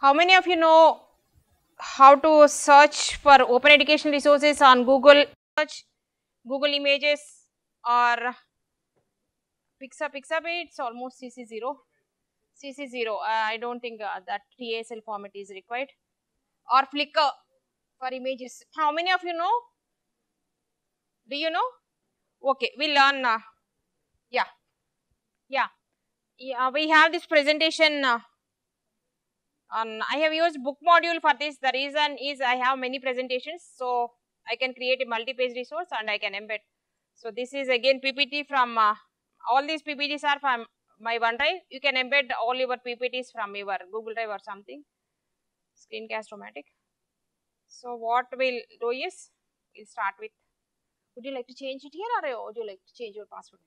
How many of you know how to search for open education resources on Google? Search, Google Images or Pixabay, Pixabay it's almost CC0, CC0, uh, I do not think uh, that TASL format is required. Or Flickr for images. How many of you know? Do you know? Okay, we learn, uh, yeah, yeah, yeah, we have this presentation uh, I have used book module for this, the reason is I have many presentations, so I can create a multi-page resource and I can embed. So this is again PPT from, uh, all these PPTs are from my OneDrive, you can embed all your PPTs from your Google Drive or something, screencast-o-matic. So what we'll do is, we'll start with, would you like to change it here or would you like to change your password?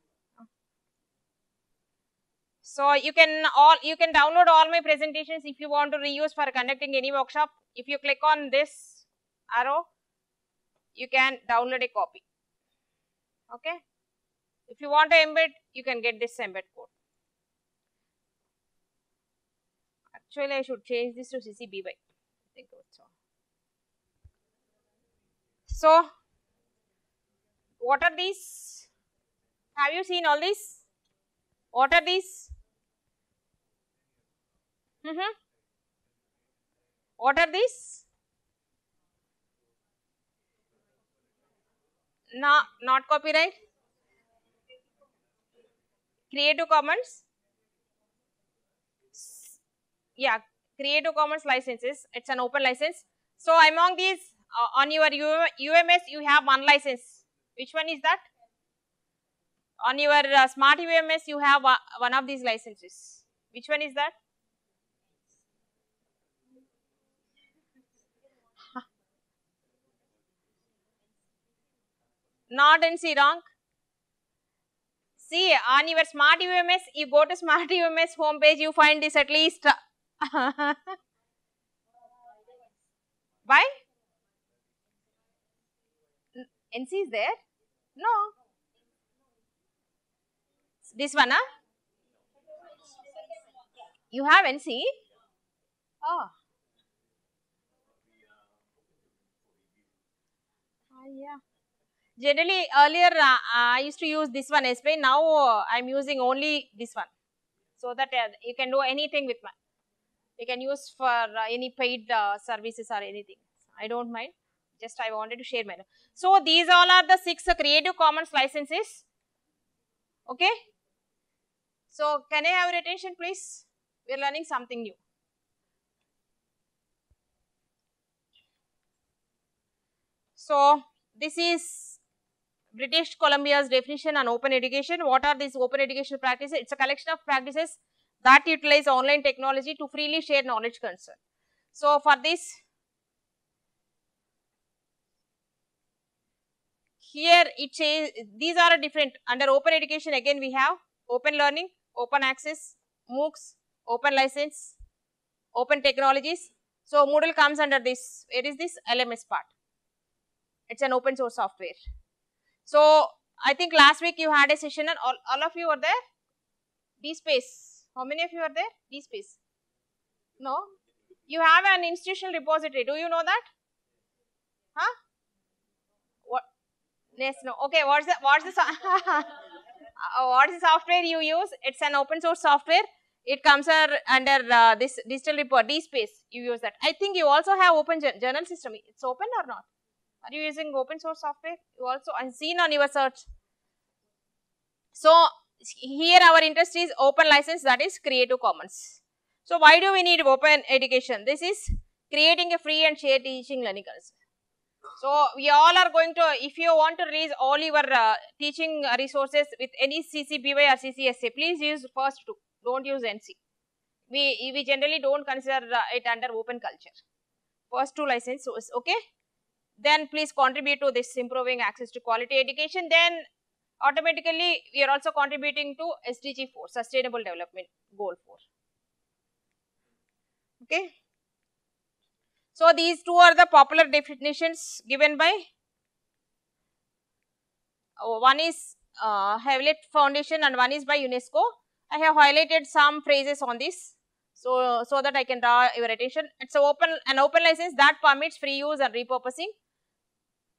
So you can all you can download all my presentations if you want to reuse for conducting any workshop. If you click on this arrow, you can download a copy. Okay. If you want to embed, you can get this embed code. Actually, I should change this to CC BY. I think so. So, what are these? Have you seen all these? What are these? Mm -hmm. What are these? Not, not copyright? Creative Commons? Yeah, Creative Commons licenses. It's an open license. So, among these, uh, on your UMS, you have one license. Which one is that? On your uh, smart UMS, you have uh, one of these licenses. Which one is that? Not NC wrong. See on your smart UMS, you go to smart UMS homepage, you find this at least. Why? NC is there? No. This one, huh? You have NC? Oh. Ah, yeah. Generally, earlier uh, I used to use this one SPay. Now uh, I am using only this one, so that uh, you can do anything with my. You can use for uh, any paid uh, services or anything. I don't mind. Just I wanted to share my. So these all are the six Creative Commons licenses. Okay. So can I have your attention, please? We are learning something new. So this is British Columbia's definition on open education. What are these open educational practices? It's a collection of practices that utilize online technology to freely share knowledge concern. So, for this, here it says these are different under open education again we have open learning, open access, MOOCs, open license, open technologies. So, Moodle comes under this, where is this LMS part? It is an open source software. So, I think last week you had a session and all, all of you were there? DSpace. How many of you are there? DSpace. No? You have an institutional repository. Do you know that? Huh? What? Yes, no. Okay, what's the, what's the, uh, what's the software you use? It's an open source software. It comes under uh, this digital report, DSpace. You use that. I think you also have open journal system. It's open or not? Are you using open source software? You also I seen on your search. So here our interest is open license that is Creative Commons. So why do we need open education? This is creating a free and shared teaching learning culture. So we all are going to, if you want to release all your uh, teaching resources with any CCBY or CCSA, please use first two, don't use NC. We, we generally don't consider uh, it under open culture. First two license, so okay then please contribute to this improving access to quality education, then automatically we are also contributing to SDG 4, Sustainable Development Goal 4. Okay. So, these two are the popular definitions given by uh, one is uh, Hewlett Foundation and one is by UNESCO. I have highlighted some phrases on this. So, so that I can draw your attention. It's a open an open license that permits free use and repurposing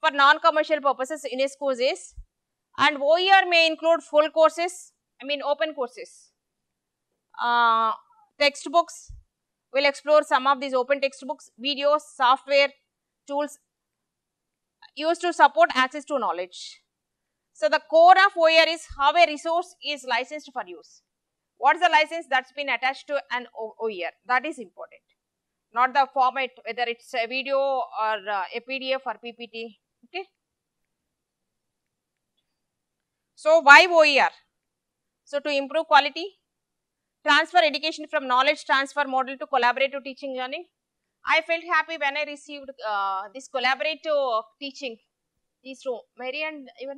for non-commercial purposes UNESCO says and OER may include full courses, I mean open courses, uh, textbooks, we'll explore some of these open textbooks, videos, software, tools used to support access to knowledge. So, the core of OER is how a resource is licensed for use. What is the license that's been attached to an OER? That is important, not the format, whether it's a video or uh, a PDF or PPT. Okay. So, why OER? So, to improve quality, transfer education from knowledge transfer model to collaborative teaching learning. I felt happy when I received uh, this collaborative teaching. These two, Mary and even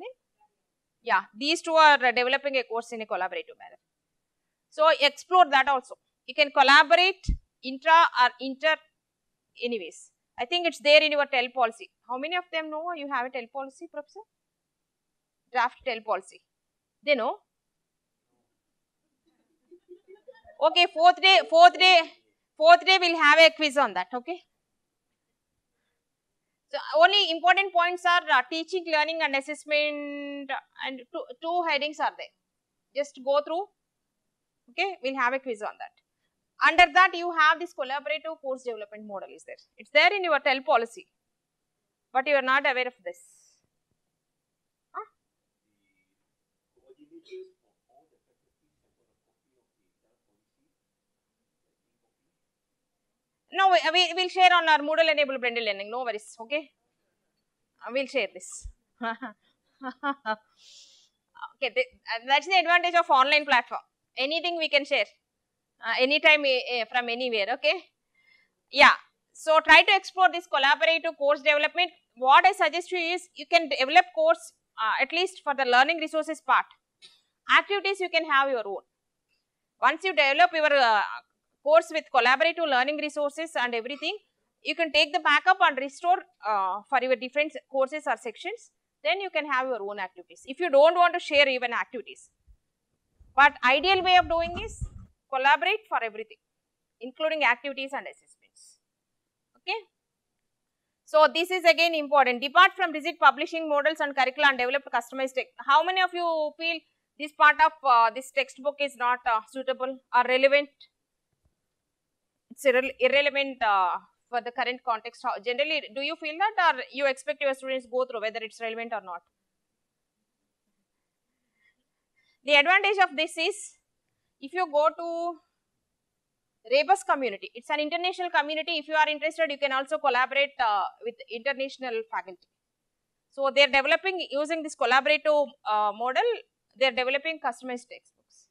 yeah, these two are developing a course in a collaborative manner. So, explore that also. You can collaborate intra or inter anyways. I think it's there in your TEL policy. How many of them know you have a TEL policy, Professor? Draft TEL policy. They know? Okay, fourth day, fourth day, fourth day we'll have a quiz on that, okay? So, only important points are uh, teaching, learning and assessment and two, two headings are there. Just go through, okay, we'll have a quiz on that. Under that you have this collaborative course development model is there. It's there in your TEL policy, but you are not aware of this. Huh? No, we, we will share on our Moodle enabled blended learning, no worries, okay? Uh, we'll share this. okay, th that's the advantage of online platform. Anything we can share, uh, anytime uh, from anywhere, okay? Yeah, so try to explore this collaborative course development. What I suggest you is, you can develop course uh, at least for the learning resources part. Activities you can have your own. Once you develop your uh, course with collaborative learning resources and everything, you can take the backup and restore uh, for your different courses or sections, then you can have your own activities. If you do not want to share even activities, but ideal way of doing is collaborate for everything, including activities and assessments. Okay. So, this is again important. Depart from rigid publishing models and curricula and develop customized tech. How many of you feel this part of uh, this textbook is not uh, suitable or relevant? It's irre irrelevant uh, for the current context. How, generally, do you feel that or you expect your students go through whether it's relevant or not? The advantage of this is if you go to Rebus community, it's an international community. If you are interested, you can also collaborate uh, with international faculty. So, they are developing using this collaborative uh, model, they are developing customized textbooks.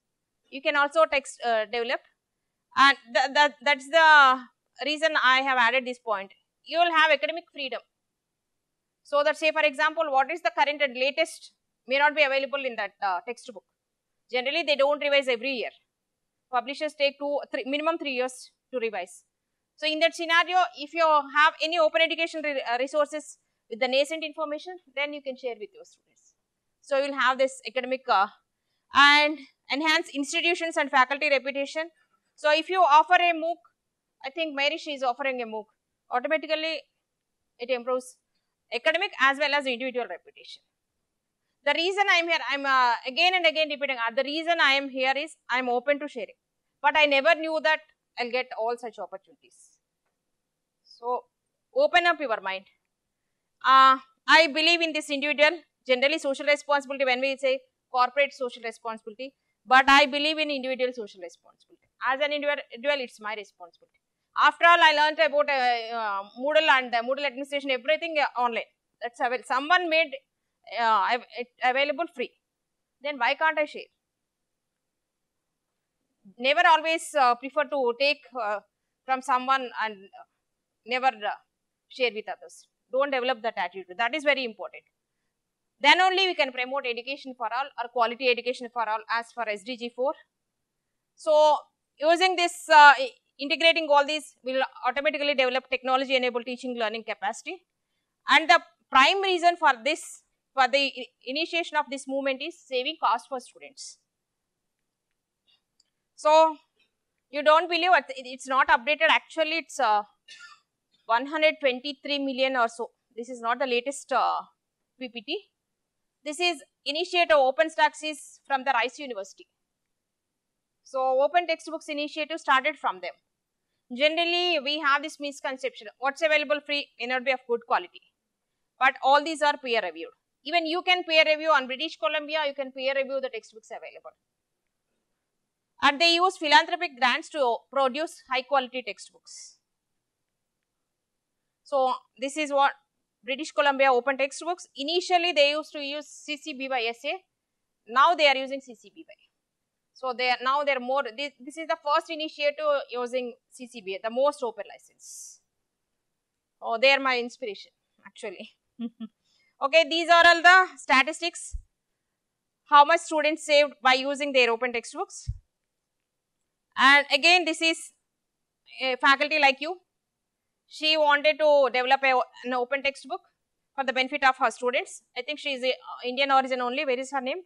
You can also text uh, develop and th that that's the reason I have added this point. You will have academic freedom. So, that say for example, what is the current and latest may not be available in that uh, textbook. Generally, they do not revise every year. Publishers take two, three, minimum 3 years to revise. So, in that scenario, if you have any open education re uh, resources with the nascent information, then you can share with your students. So, you will have this academic uh, and enhance institutions and faculty reputation. So, if you offer a MOOC, I think Marish is offering a MOOC, automatically it improves academic as well as individual reputation. The reason I am here, I am uh, again and again repeating, uh, the reason I am here is I am open to sharing, but I never knew that I will get all such opportunities. So, open up your mind. Uh, I believe in this individual, generally social responsibility when we say corporate social responsibility, but I believe in individual social responsibility. As an individual, it's my responsibility. After all, I learned about uh, uh, Moodle and uh, Moodle administration, everything uh, online. That's available. Someone made uh, it available free. Then why can't I share? Never always prefer to take from someone and never share with others. Don't develop that attitude. That is very important. Then only we can promote education for all or quality education for all as for SDG 4. So, using this uh, integrating all these will automatically develop technology enabled teaching learning capacity and the prime reason for this for the initiation of this movement is saving cost for students. So, You don't believe it, it's not updated. Actually, it's uh, 123 million or so. This is not the latest uh, PPT. This is initiative OpenStax is from the Rice University. So, open textbooks initiative started from them. Generally, we have this misconception, what's available free may not be of good quality, but all these are peer reviewed. Even you can peer review on British Columbia, you can peer review the textbooks available. And they use philanthropic grants to produce high quality textbooks. So, this is what British Columbia open textbooks. Initially, they used to use CC BY SA. Now, they are using CC BY. So, they are now they are more, this, this is the first initiative using CC BY, the most open license. Oh, they are my inspiration actually. okay, these are all the statistics. How much students saved by using their open textbooks. And again, this is a faculty like you. She wanted to develop a, an open textbook for the benefit of her students. I think she is a, uh, Indian origin only. Where is her name?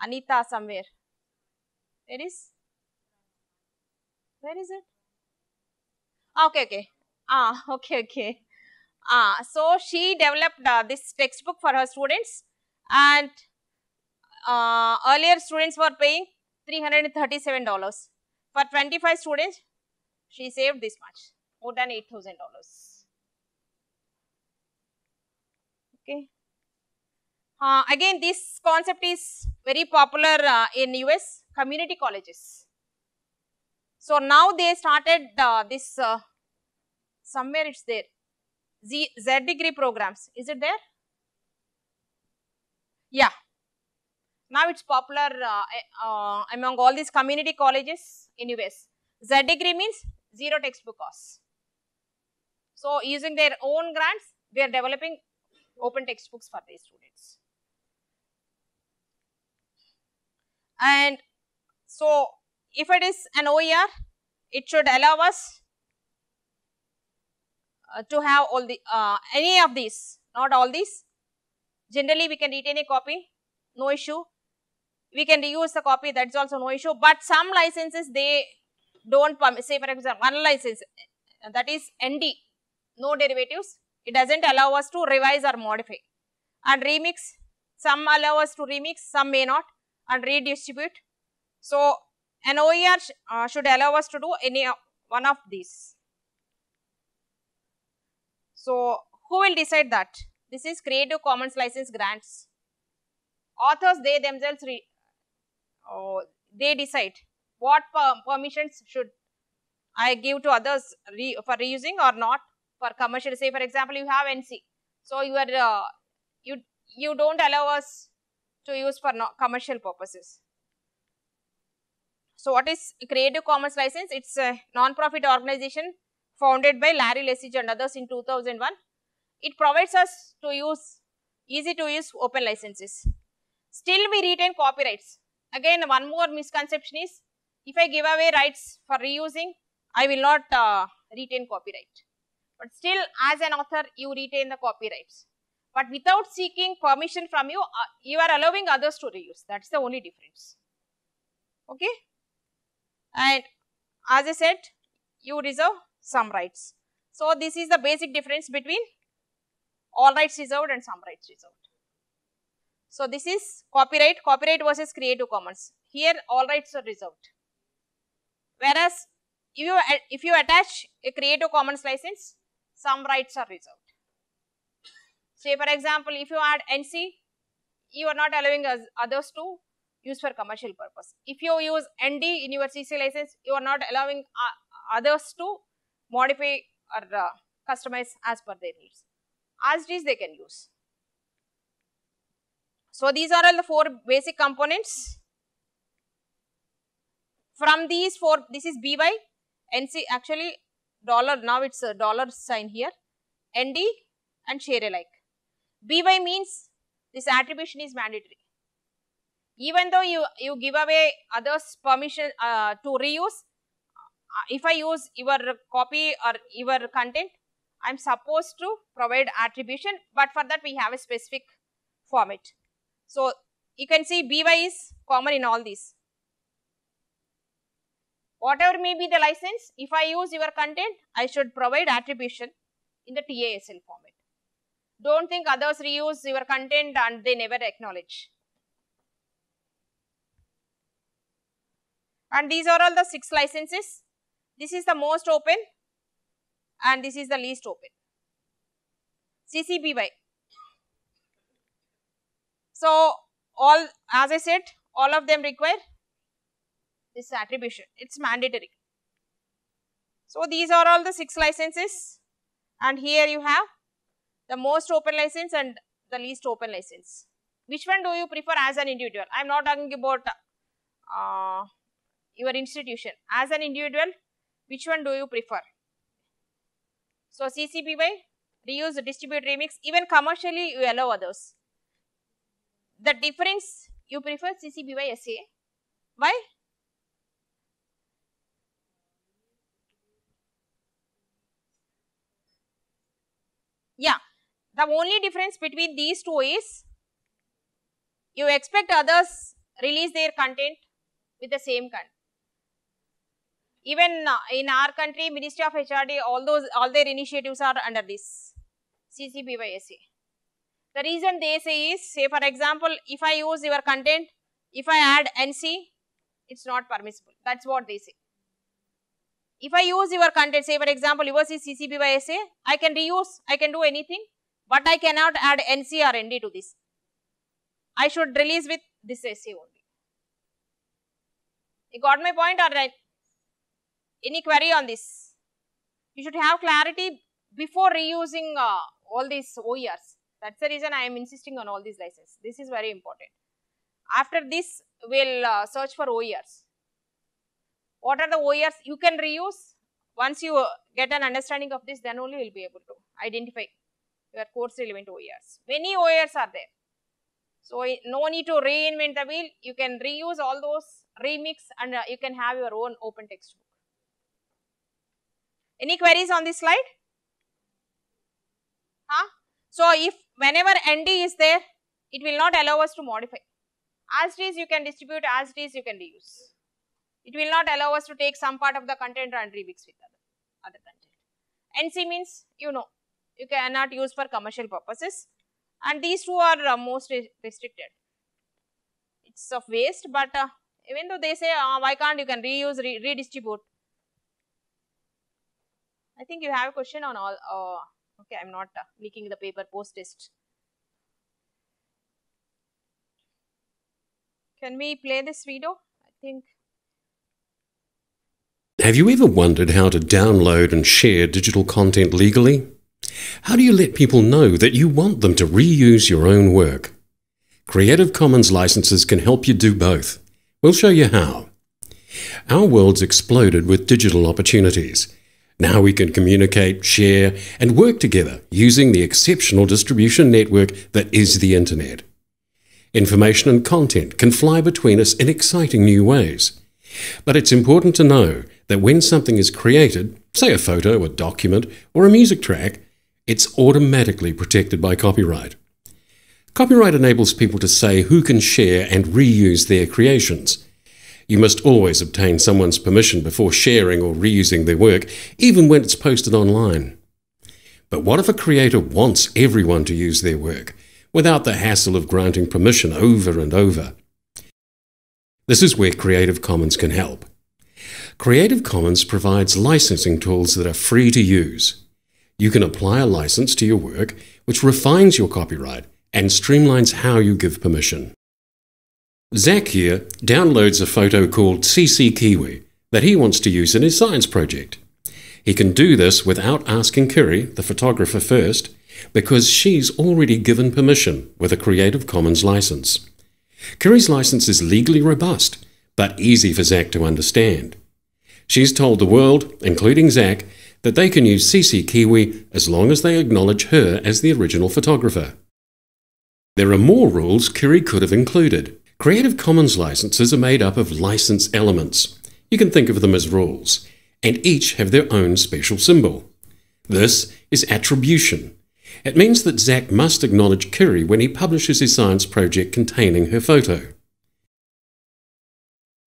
Anita somewhere. Where is? Where is it? Okay, okay. Ah, okay, okay. Ah, so she developed uh, this textbook for her students and uh, earlier students were paying $337. For 25 students, she saved this much, more than $8,000. Okay. Uh, again, this concept is very popular uh, in US community colleges. So now they started this uh, somewhere it's there Z, Z degree programs. Is it there? Yeah. Now it's popular uh, uh, among all these community colleges in US. Z degree means zero textbook costs. So using their own grants, they are developing open textbooks for their students. And so if it is an OER, it should allow us uh, to have all the uh, any of these, not all these. Generally, we can retain a copy, no issue. We can reuse the copy, that's also no issue. But some licenses they don't permit. Say for example, one license uh, that is ND, no derivatives. It doesn't allow us to revise or modify. And remix, some allow us to remix, some may not, and redistribute. So, an OER sh uh, should allow us to do any one of these. So, who will decide that? This is Creative Commons license grants. Authors, they themselves, oh, they decide what per permissions should I give to others re, for reusing or not for commercial. Say, for example, you have NC. So, you are, uh, you, you don't allow us to use for no commercial purposes. So, what is Creative Commons license? It's a non-profit organization founded by Larry Lessig and others in 2001. It provides us to use easy to use open licenses. Still we retain copyrights. Again one more misconception is if I give away rights for reusing, I will not uh, retain copyright. But still as an author you retain the copyrights. But without seeking permission from you, uh, you are allowing others to reuse. That is the only difference. Okay. And as I said, you reserve some rights. So, this is the basic difference between all rights reserved and some rights reserved. So, this is copyright, copyright versus Creative Commons. Here all rights are reserved. Whereas, if you, if you attach a Creative Commons license, some rights are reserved. Say for example, if you add NC, you are not allowing others to use for commercial purpose. If you use ND in your CC license, you are not allowing uh, others to modify or uh, customize as per their needs. As is they can use. So, these are all the four basic components. From these four, this is BY, NC actually dollar, now it is a dollar sign here, ND and share alike. BY means this attribution is mandatory. Even though you, you give away others permission uh, to reuse, uh, if I use your copy or your content, I am supposed to provide attribution, but for that we have a specific format. So, you can see BY is common in all these. Whatever may be the license, if I use your content, I should provide attribution in the TASL format. Don't think others reuse your content and they never acknowledge. And these are all the six licenses. This is the most open and this is the least open. CC BY. So, all as I said all of them require this attribution, it is mandatory. So, these are all the 6 licenses and here you have the most open license and the least open license. Which one do you prefer as an individual? I am not talking about uh, your institution. As an individual, which one do you prefer? So, CC BY, reuse, distribute, remix, even commercially you allow others. The difference you prefer CC BY SA. Why? Yeah, the only difference between these two is you expect others release their content with the same content. Even uh, in our country, Ministry of HRD, all those, all their initiatives are under this CC BY SA. The reason they say is, say for example, if I use your content, if I add NC, it's not permissible. That's what they say. If I use your content, say for example, yours is CC BY SA, I can reuse, I can do anything, but I cannot add NC or ND to this. I should release with this SA only. You got my point or right? Any query on this? You should have clarity before reusing uh, all these OERs. That's the reason I am insisting on all these licenses. This is very important. After this, we'll uh, search for OERs. What are the OERs you can reuse? Once you get an understanding of this, then only you'll be able to identify your course relevant OERs. Many OERs are there. So, no need to reinvent the wheel. You can reuse all those, remix and uh, you can have your own open textbook. Any queries on this slide? Huh? So, if whenever ND is there, it will not allow us to modify. As it is, you can distribute, as it is, you can reuse. It will not allow us to take some part of the content and remix with other, other content. NC means, you know, you cannot use for commercial purposes and these two are uh, most restricted. It's of waste, but uh, even though they say, uh, why can't you can reuse, re redistribute. I think you have a question on all, uh, Okay, I am not uh, leaking the paper post test. Can we play this video? I think. Have you ever wondered how to download and share digital content legally? How do you let people know that you want them to reuse your own work? Creative Commons licenses can help you do both. We'll show you how. Our world's exploded with digital opportunities now we can communicate, share, and work together using the exceptional distribution network that is the Internet. Information and content can fly between us in exciting new ways. But it's important to know that when something is created, say a photo, a document, or a music track, it's automatically protected by copyright. Copyright enables people to say who can share and reuse their creations, you must always obtain someone's permission before sharing or reusing their work, even when it's posted online. But what if a creator wants everyone to use their work, without the hassle of granting permission over and over? This is where Creative Commons can help. Creative Commons provides licensing tools that are free to use. You can apply a license to your work, which refines your copyright and streamlines how you give permission. Zach here downloads a photo called CC Kiwi that he wants to use in his science project. He can do this without asking Kiri, the photographer, first, because she's already given permission with a Creative Commons license. Kiri's license is legally robust, but easy for Zach to understand. She's told the world, including Zach, that they can use CC Kiwi as long as they acknowledge her as the original photographer. There are more rules Kiri could have included, Creative Commons licenses are made up of license elements. You can think of them as rules, and each have their own special symbol. This is attribution. It means that Zach must acknowledge Kiri when he publishes his science project containing her photo.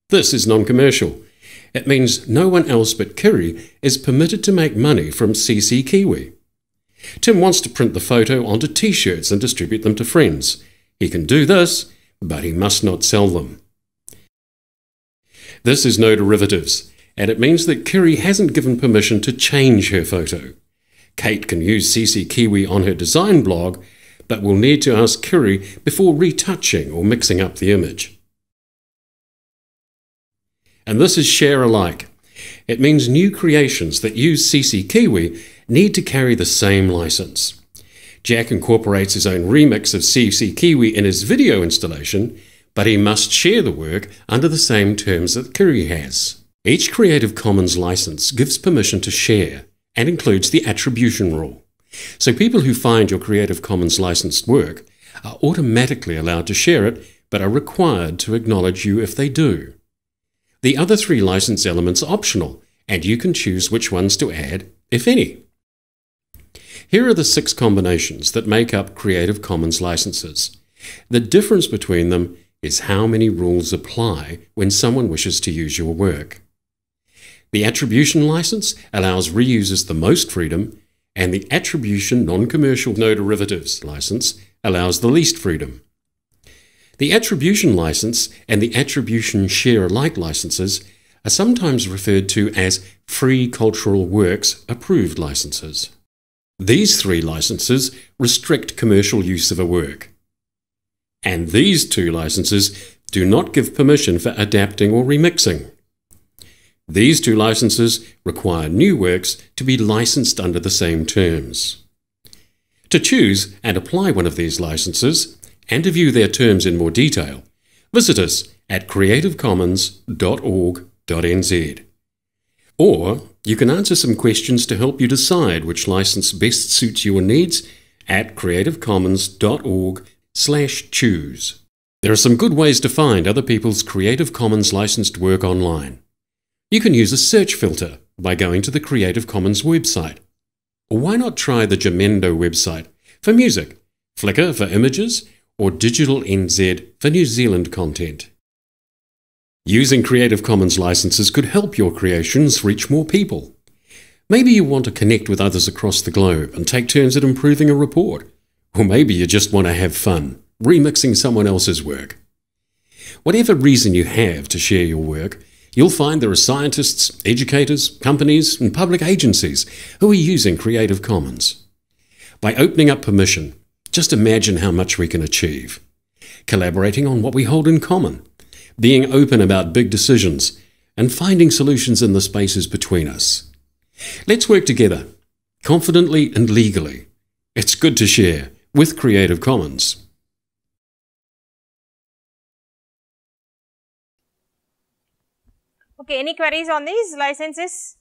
This is non-commercial. It means no one else but Kiri is permitted to make money from CC Kiwi. Tim wants to print the photo onto t shirts and distribute them to friends. He can do this, but he must not sell them. This is no derivatives, and it means that Kiri hasn't given permission to change her photo. Kate can use CC Kiwi on her design blog, but will need to ask Kiri before retouching or mixing up the image. And this is share alike. It means new creations that use CC Kiwi need to carry the same license. Jack incorporates his own remix of CC Kiwi in his video installation, but he must share the work under the same terms that Kiri has. Each Creative Commons license gives permission to share and includes the attribution rule. So people who find your Creative Commons licensed work are automatically allowed to share it, but are required to acknowledge you if they do. The other three license elements are optional, and you can choose which ones to add, if any. Here are the six combinations that make up Creative Commons licenses. The difference between them is how many rules apply when someone wishes to use your work. The attribution license allows reusers the most freedom, and the attribution non-commercial no derivatives license allows the least freedom. The attribution license and the attribution share alike licenses are sometimes referred to as Free Cultural Works approved licenses. These three licenses restrict commercial use of a work. And these two licenses do not give permission for adapting or remixing. These two licenses require new works to be licensed under the same terms. To choose and apply one of these licenses, and to view their terms in more detail, visit us at creativecommons.org.nz. Or you can answer some questions to help you decide which license best suits your needs at creativecommons.org/choose. There are some good ways to find other people's Creative Commons licensed work online. You can use a search filter by going to the Creative Commons website. Or why not try the Jamendo website for music, Flickr for images, or Digital NZ for New Zealand content. Using Creative Commons licenses could help your creations reach more people. Maybe you want to connect with others across the globe and take turns at improving a report. Or maybe you just want to have fun, remixing someone else's work. Whatever reason you have to share your work, you'll find there are scientists, educators, companies, and public agencies who are using Creative Commons. By opening up permission, just imagine how much we can achieve. Collaborating on what we hold in common, being open about big decisions, and finding solutions in the spaces between us. Let's work together, confidently and legally. It's good to share with Creative Commons. Okay, any queries on these licenses?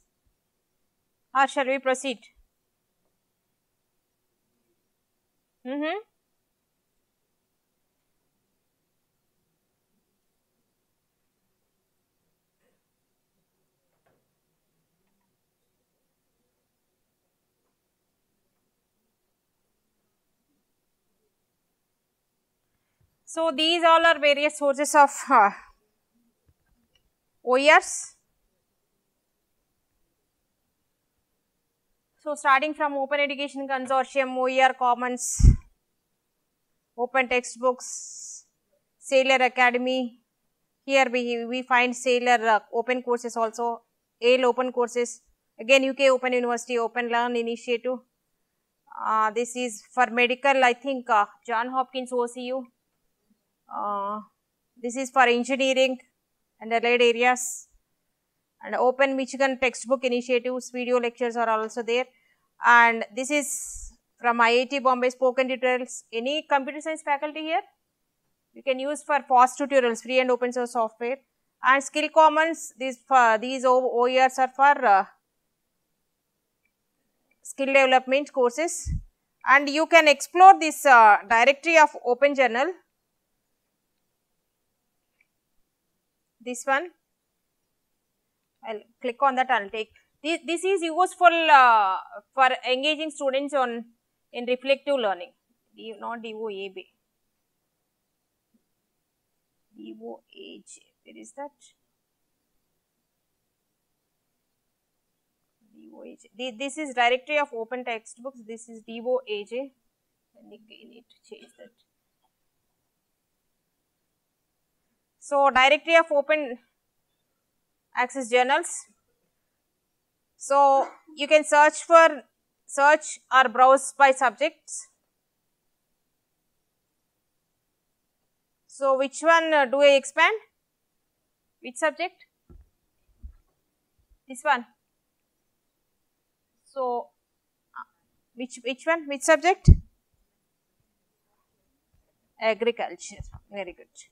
Or shall we proceed? Mm-hmm. So, these all are various sources of uh, OERs. So, starting from Open Education Consortium, OER Commons, Open Textbooks, Saylor Academy. Here we, we find Saylor uh, Open Courses also, AIL Open Courses, again UK Open University Open Learn Initiative. Uh, this is for medical, I think uh, John Hopkins OCU. Uh, this is for engineering and allied areas and open Michigan textbook initiatives, video lectures are also there. And this is from IIT Bombay spoken tutorials. Any computer science faculty here? You can use for FOSS tutorials, free and open source software. And skill commons, these, for, these OERs are for uh, skill development courses. And you can explore this uh, directory of open journal. This one I'll click on that I will take this, this is useful uh, for engaging students on in reflective learning D, not DOAB DOAJ where is that DOAJ. Thi- This is directory of open textbooks. This is DOAJ. I need need to change that. So directory of open access journals. So you can search for search or browse by subjects. So which one uh, do I expand? Which subject? This one. So uh, which which one? Which subject? Agriculture. Very good.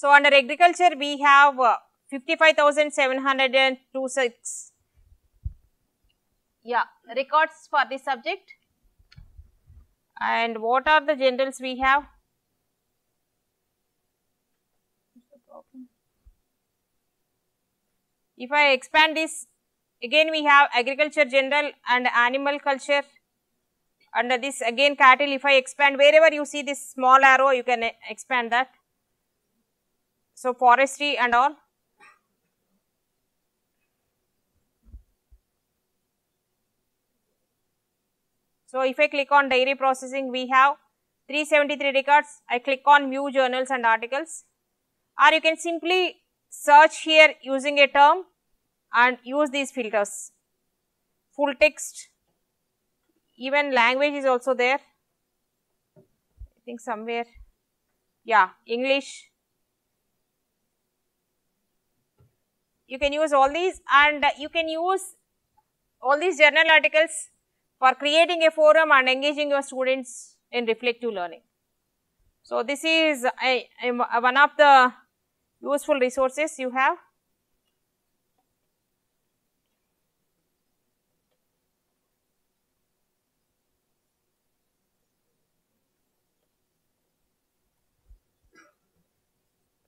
So under agriculture, we have uh, 55,726 yeah records for this subject. And what are the generals we have? If I expand this, again we have agriculture general and animal culture. Under this again cattle, if I expand wherever you see this small arrow, you can expand that. So forestry and all. So if I click on dairy processing, we have 373 records. I click on view journals and articles or you can simply search here using a term and use these filters. Full text, even language is also there. I think somewhere, yeah, English. You can use all these and you can use all these journal articles for creating a forum and engaging your students in reflective learning. So, this is a, a, one of the useful resources you have.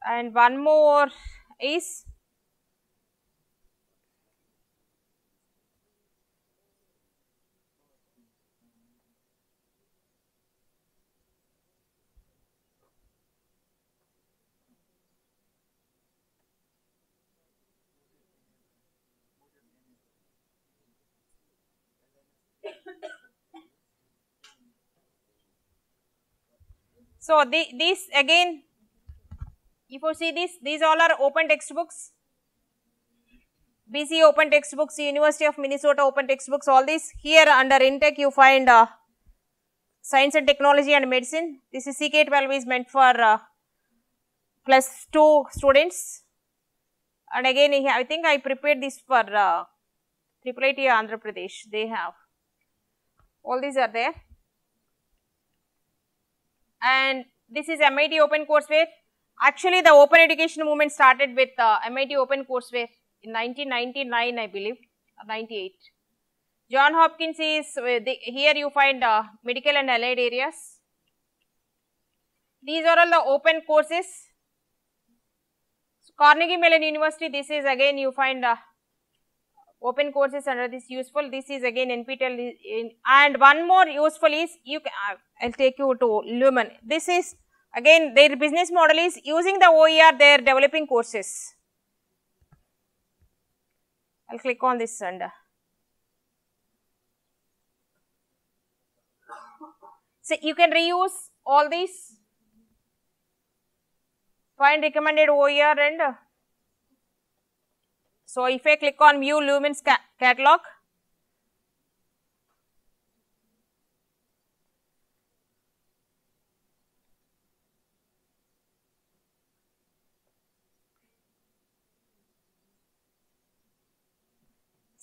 And one more is So, the, these again if you see this these all are open textbooks? BC open textbooks University of Minnesota open textbooks all these? Here under intake you find uh, science and technology and medicine. This is CK12 is meant for uh, plus 2 students. And again I think I prepared this for uh, IIIT Andhra Pradesh. They have. All these are there and this is MIT Open Courseware. Actually, the open education movement started with uh, MIT Open Courseware in 1999, I believe, or 98. John Hopkins is the, here you find uh, medical and allied areas. These are all the open courses. So, Carnegie Mellon University, this is again you find uh, open courses under this useful. This is again NPTEL in, and one more useful is you can, uh, I'll take you to Lumen. This is again their business model is using the OER they are developing courses. I'll click on this and so you can reuse all these find recommended OER and uh, so if I click on view Lumen's ca catalog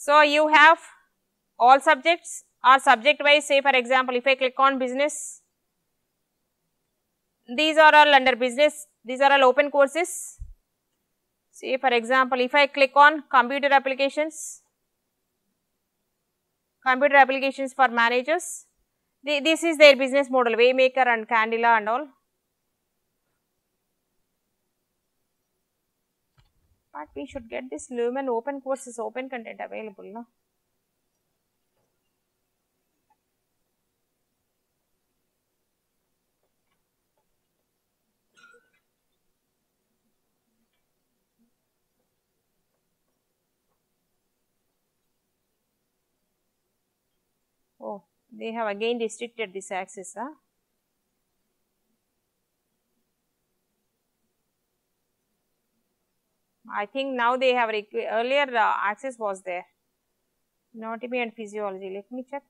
So, you have all subjects are subject wise say for example, if I click on business, these are all under business, these are all open courses. Say for example, if I click on computer applications, computer applications for managers, this is their business model Waymaker and Candela and all. But we should get this Lumen open courses, open content available. No? Oh, they have again restricted this access, huh? I think now they have earlier uh, access was there. Anatomy and physiology. Let me check.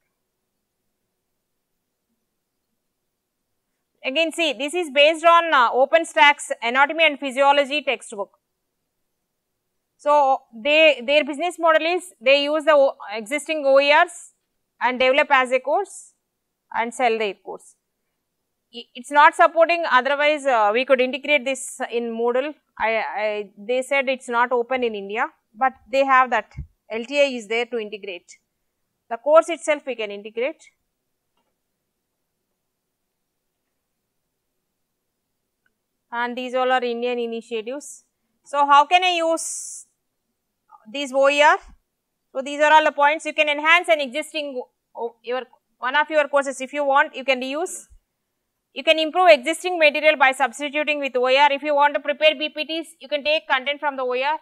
Again, see, this is based on uh, OpenStax anatomy and physiology textbook. So, they their business model is they use the o existing OERs and develop as a course and sell the course. It's not supporting otherwise uh, we could integrate this in Moodle. I, I they said it's not open in India, but they have that LTI is there to integrate. The course itself we can integrate. And these all are Indian initiatives. So, how can I use these OER? So, these are all the points you can enhance an existing o- your one of your courses if you want you can reuse. You can improve existing material by substituting with OER. If you want to prepare BPTs, you can take content from the OER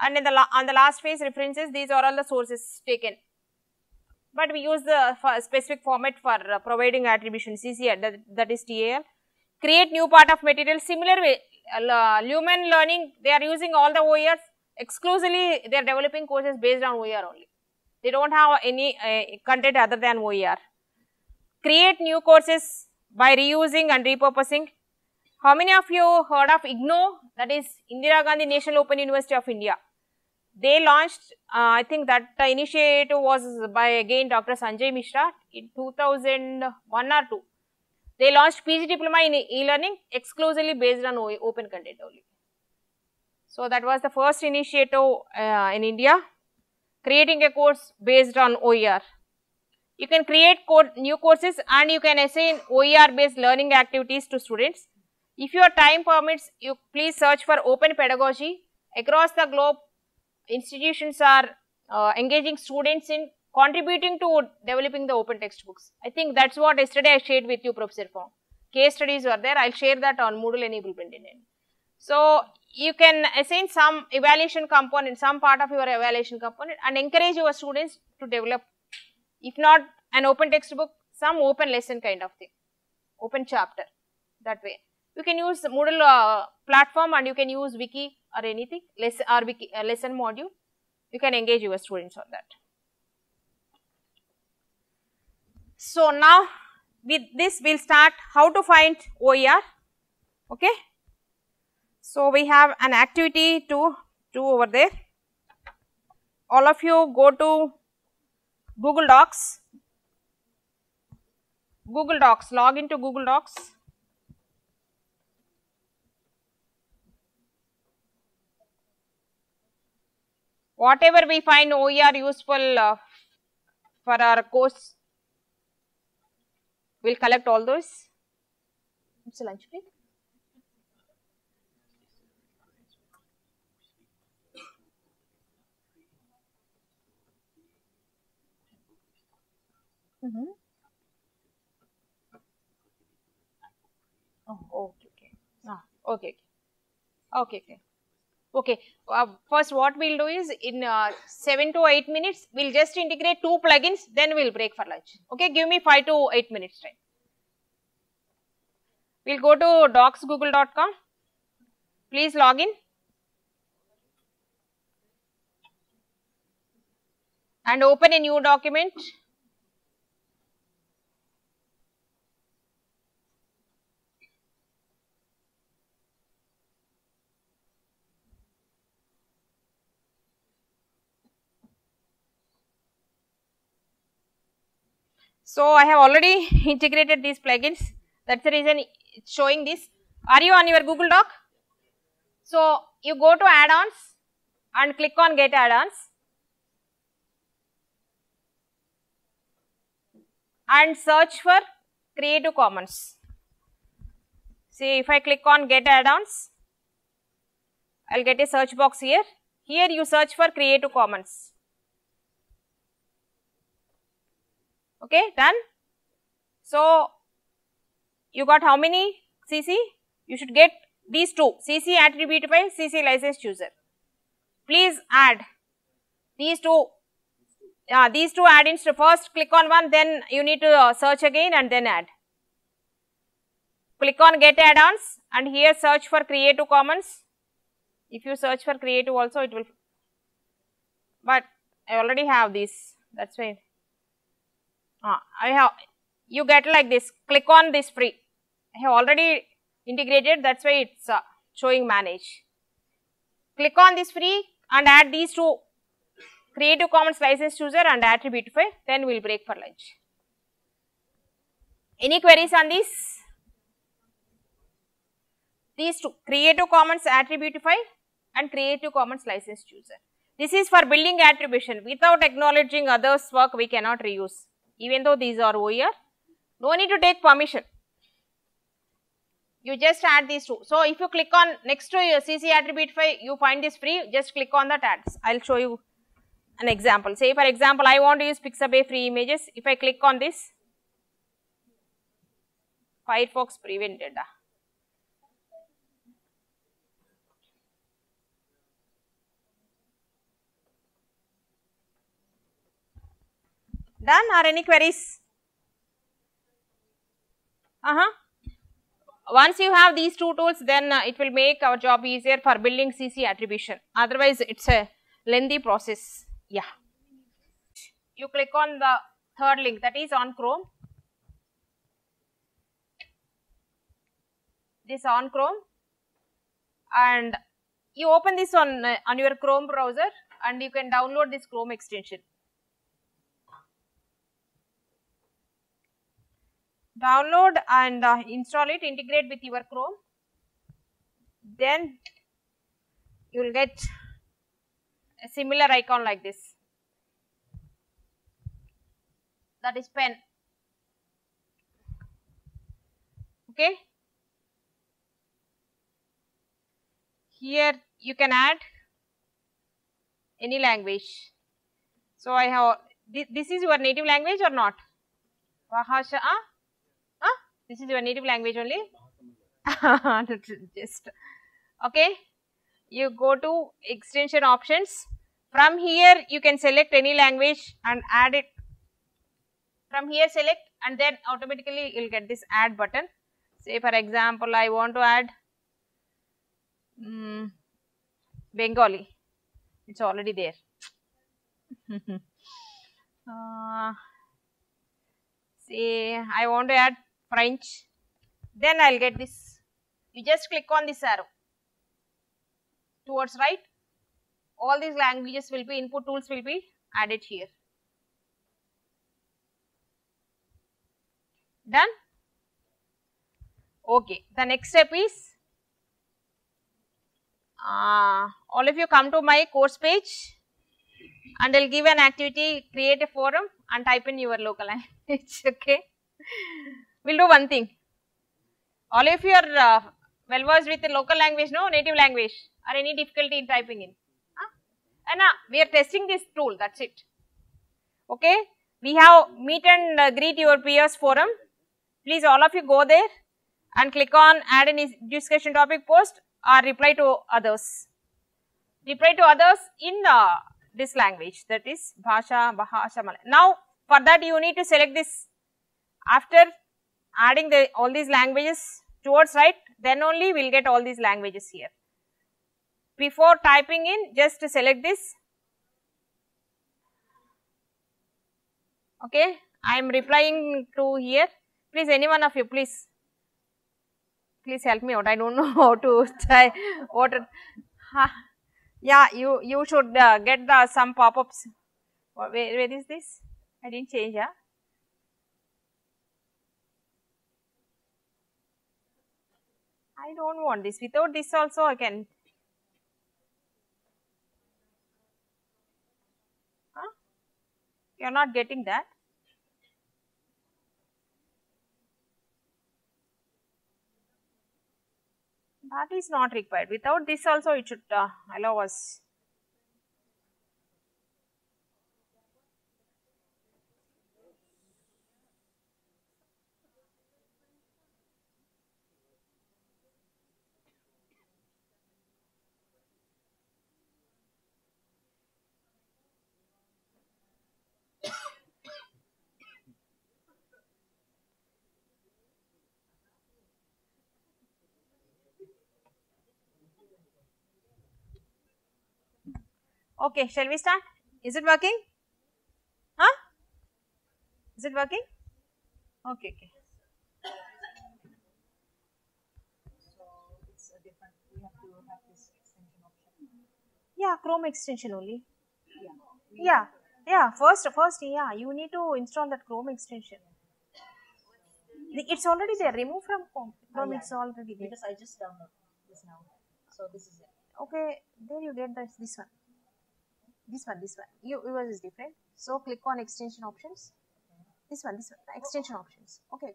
and in the on the last phase references these are all the sources taken. But we use the for specific format for uh, providing attribution CCR that, that is TASL. Create new part of material similar way uh, Lumen learning they are using all the OERs exclusively they are developing courses based on OER only. They do not have any uh, content other than OER. Create new courses by reusing and repurposing. How many of you heard of IGNOU that is Indira Gandhi National Open University of India? They launched uh, I think that uh, initiative was by again Dr. Sanjay Mishra in 2001 or 2. They launched PG diploma in e-learning exclusively based on open content only. So, that was the first initiative uh, in India creating a course based on OER. You can create new courses and you can assign OER based learning activities to students. If your time permits, you please search for open pedagogy. Across the globe, institutions are uh, engaging students in contributing to developing the open textbooks. I think that's what yesterday I shared with you, Professor Fong. Case studies were there. I'll share that on Moodle enablement. So, you can assign some evaluation component, some part of your evaluation component and encourage your students to develop, if not an open textbook, some open lesson kind of thing, open chapter that way. You can use Moodle uh, platform and you can use wiki or anything, lesson, or wiki, uh, lesson module. You can engage your students on that. So, now with this we will start how to find OER. Okay. So, we have an activity to do over there. All of you go to Google Docs, Google Docs, log into Google Docs. Whatever we find OER useful uh, for our course, we will collect all those. It's a lunch break. Mm-hmm. Oh, okay, okay. Ah, okay, okay, okay. Okay, uh, first what we will do is in uh, 7 to 8 minutes, we will just integrate two plugins, then we will break for lunch. Okay, give me 5 to 8 minutes time. We will go to docsgoogle.com. Please log in. And open a new document. So, I have already integrated these plugins that is the reason it's showing this. Are you on your Google Doc? So, you go to add-ons and click on get add-ons and search for Creative Commons. See if I click on get add-ons, I will get a search box here. Here you search for Creative Commons. Okay done so you got how many cc you should get these two cc attribute by cc license chooser please add these two yeah, these two add-ins to first click on one, then you need to uh, search again and then add. Click on get add-ons and here search for Creative Commons. If you search for Creative also it will, but I already have this, that's why. Uh, I have, you get like this, click on this free. I have already integrated, that's why it's uh, showing manage. Click on this free and add these two Creative Commons license chooser and attributify, then we will break for lunch. Any queries on this? These two Creative Commons attributify and Creative Commons license chooser. This is for building attribution. Without acknowledging others' work, we cannot reuse. Even though these are OER, no need to take permission. You just add these two. So, if you click on next to your CC attributify, you find this free, just click on that ads. I will show you an example. Say for example, I want to use Pixabay free images. If I click on this, Firefox prevented. Done or any queries? Uh-huh. Once you have these two tools, then uh, it will make our job easier for building CC attribution. Otherwise, it's a lengthy process. Yeah. You click on the third link that is on Chrome. This on Chrome and you open this on, uh, on your Chrome browser and you can download this Chrome extension. Download and uh, install it, integrate with your Chrome. Then you will get a similar icon like this that is pen okay here you can add any language so i have this, this is your native language or not Bahasha? Uh? This is your native language only just okay you go to extension options. From here you can select any language and add it. From here select and then automatically you will get this add button. Say for example, I want to add um, Bengali, it is already there. uh, say I want to add French, then I will get this. You just click on this arrow. Towards right all these languages will be input tools will be added here. Done? Okay the next step is uh, all of you come to my course page and I'll give an activity create a forum and type in your local language okay we'll do one thing. All of you are uh, well versed with the local language no? Native language. Or any difficulty in typing in. Huh? and uh, we are testing this tool that's it. Okay? We have meet and uh, greet your peers forum. Please all of you go there and click on add any discussion topic post or reply to others. Reply to others in this language that is bhasha bahasha Malay. now for that you need to select this. After adding the all these languages towards right? Then only we will get all these languages here. Before typing in just select this. Okay i am replying to here. Please any one of you please. Please help me out. I don't know how to try. What huh. yeah you you should uh, get the some pop-ups. Where, where is this? I didn't change yeah I don't want this. Without this also I can. Huh? You are not getting that. That is not required. Without this also it should uh, allow us. Okay, shall we start? Is it working? Huh? Is it working? Okay, okay. So it's a different, we have to have this extension option. Yeah, Chrome extension only. Yeah. Yeah, yeah. First, first, yeah, you need to install that Chrome extension. The- It's already there. Remove from Chrome. Oh, Chrome, yeah. it's already there. Because I just download this now. So this is it. Okay, there you get this, this one. This one, this one. You, yours is different. So click on extension options. This one, this one. Extension options. Okay.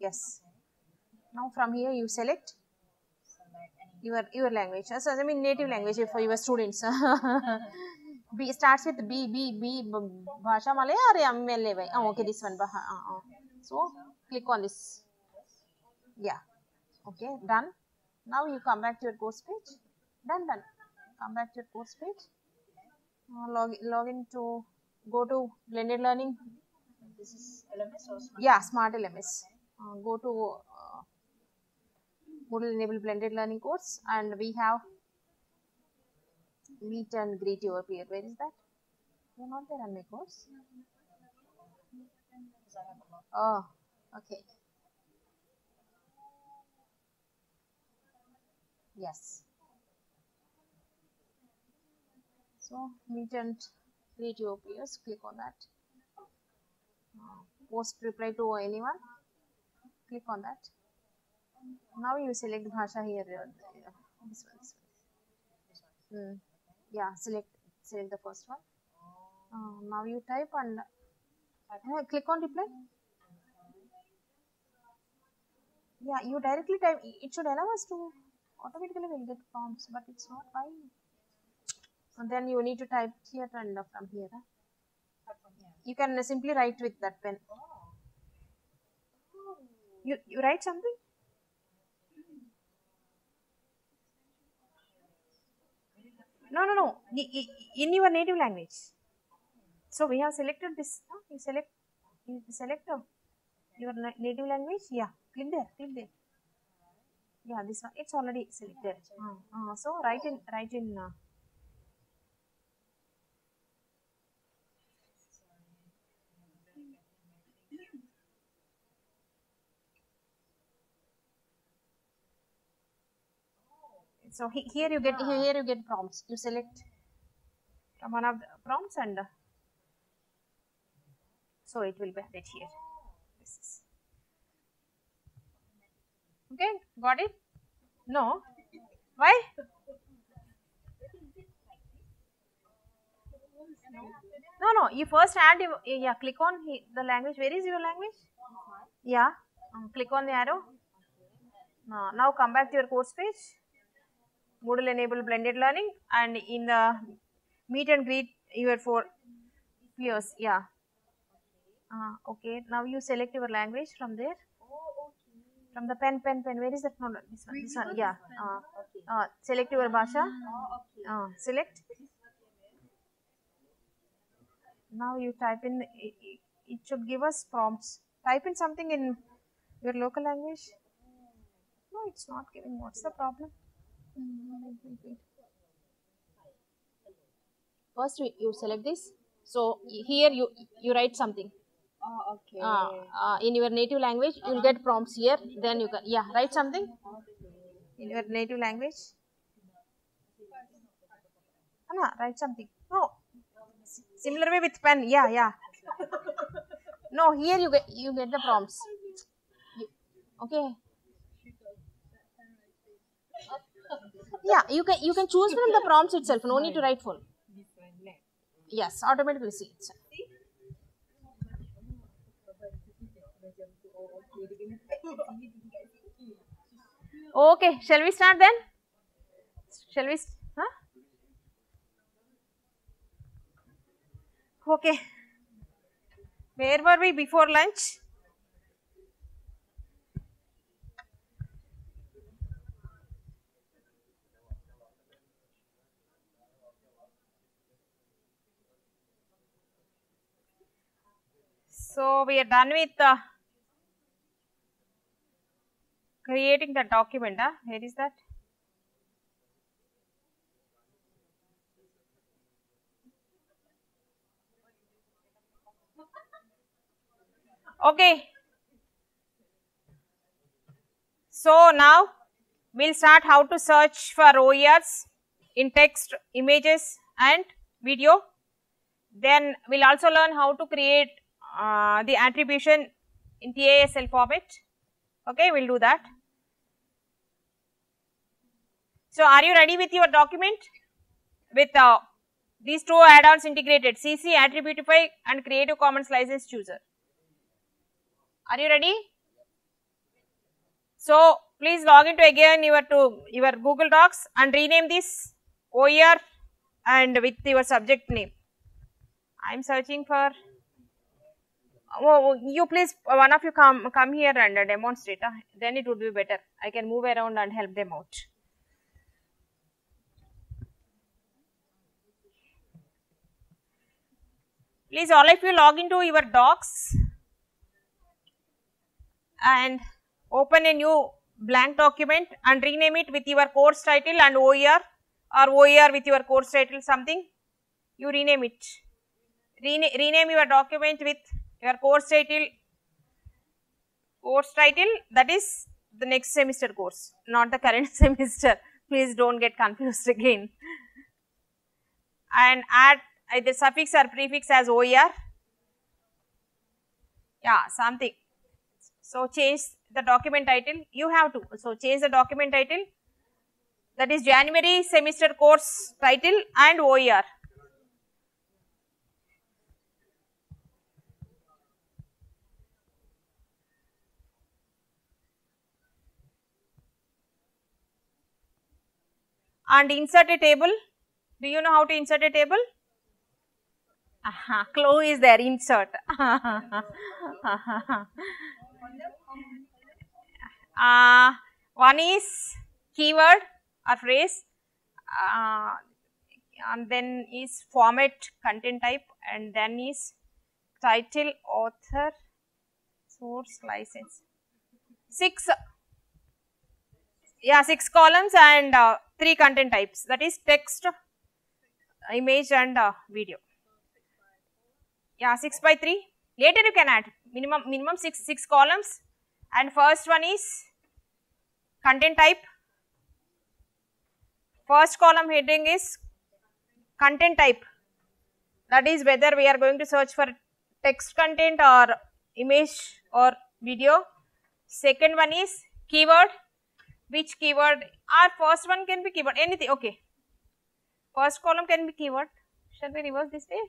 Yes. Now from here you select your your language. So I mean native language for your students. B starts with B B B Bhasha Malay or MLA. Oh, okay, this one. Uh, uh. So click on this. Yeah. Okay, done. Now you come back to your course page. Done, done. Come back to your course page. Uh, log log in to go to blended learning. This is LMS or smart? Yeah, smart LMS. Uh, go to uh, Moodle enable blended learning course and we have meet and greet your peer. Where is that? You're not there on my course. Because I have a lot. Oh, okay. Yes. So greet your peers. Click on that. Uh, post reply to anyone. Click on that. Now you select Bhasha here. uh, This one. This one. Hmm. Yeah. Select select the first one. Uh, now you type and uh, click on reply. Yeah, you directly type. It should allow us to automatically will get prompts, but it's not why. And then you need to type here and uh, from here. huh? You can uh, simply write with that pen. You you write something. No, no, no. In your native language. So we have selected this. huh? You select. You select uh, your native language. Yeah. Click there. Click there. Yeah, this one. It's already selected. Uh, uh, so write in. Write in. Uh, so he, here you get here you get prompts. You select from one of the prompts and uh, so it will be added here. This is okay. Got it? No. Why? No, no. You first add your, yeah. Click on the language. Where is your language? Yeah. Um, click on the arrow. Now, now come back to your course page. Moodle enable blended learning and in the meet and greet your for peers. Yeah. Uh, okay. Now you select your language from there. From the pen, pen, pen. Where is that? No, no, this one. This one. Yeah. Uh, uh, select your bhasha. Uh, select. Now you type in. It should give us prompts. Type in something in your local language. No, it's not giving. What's the problem? Wait, wait, wait. First, you, you select this. So here you you write something. Oh, okay. Uh, uh, in your native language, you'll get prompts here. Then you can yeah write something in your native language. Anna, write something. No, similar way with pen. Yeah, yeah. No, here you get you get the prompts. You- okay. Yeah, you can you can choose from the prompts itself. No need to write full. Yes, automatically see it. Okay, shall we start then? Shall we? Huh? Okay. Where were we before lunch? So, we are done with the creating the document. Huh? Where is that? Okay. So, now we will start how to search for OERs in text, images and video. Then we will also learn how to create uh, the attribution in TASL format. Okay, we'll do that. So are you ready with your document? With uh, these two add-ons integrated CC, Attributify and Creative Commons license chooser. Are you ready? So please log into again your to your Google Docs and rename this OER and with your subject name. I am searching for. Oh, you please one of you come come here and uh, demonstrate. Uh, then it would be better. I can move around and help them out. Please all of you log into your docs and open a new blank document and rename it with your course title and OER or OER with your course title something you rename it. Rena rename your document with your course title course title that is the next semester course not the current semester. Please don't get confused again. And add either suffix or prefix as OER yeah something. So change the document title. You have to. So change the document title. That is January semester course title and OER and insert a table. Do you know how to insert a table? Aha, clue is there, insert. uh, one is keyword or phrase uh, and then is format content type and then is title author source license. Six yeah six columns and uh, three content types. That is text image and uh, video. Yeah 6 by 3 later you can add minimum minimum 6 6 columns. And first one is content type. First column heading is content type. That is whether we are going to search for text content or image or video. Second one is keyword which keyword? Our first one can be keyword. Anything. Okay. First column can be keyword. Shall we reverse this way?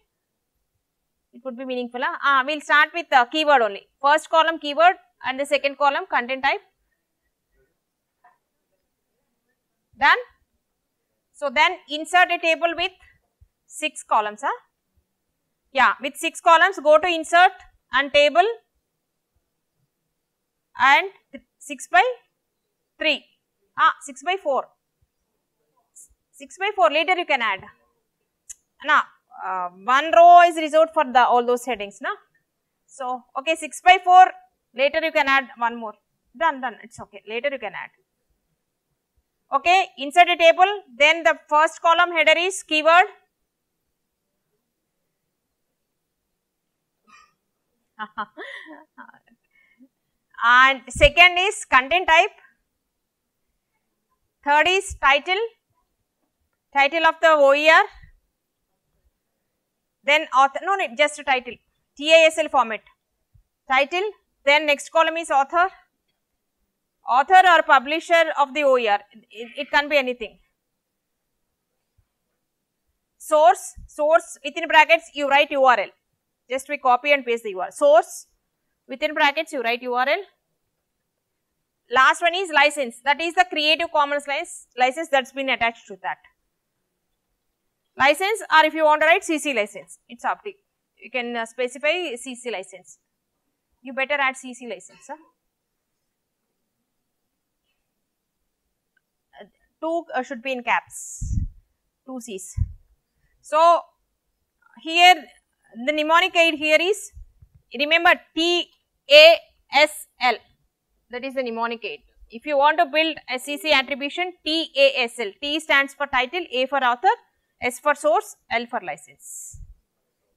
It would be meaningful huh? ah we'll start with the keyword only. First column keyword and the second column content type. Done? So then insert a table with six columns huh? Yeah with six columns go to insert and table. And 6 by 3 ah 6 by 4 6 by 4 later you can add. Now uh, one row is reserved for the all those headings na? So okay 6 by 4 later you can add one more. Done done it's okay later you can add. Okay insert a table then the first column header is keyword. And second is content type third is title. Title of the OER then author no no just a title TASL format. Title then next column is author. Author or publisher of the OER it, it can be anything. Source source within brackets you write URL just we copy and paste the URL source within brackets you write URL last one is license. That is the creative commons license that's been attached to that. License or if you want to write cc license it's up to you. You can uh, specify cc license. You better add cc license huh? Uh, two uh, should be in caps. Two c's. So here the mnemonic aid here is remember t a s l that is the mnemonic aid. If you want to build a CC attribution TASL, T stands for title, A for author, S for source, L for license,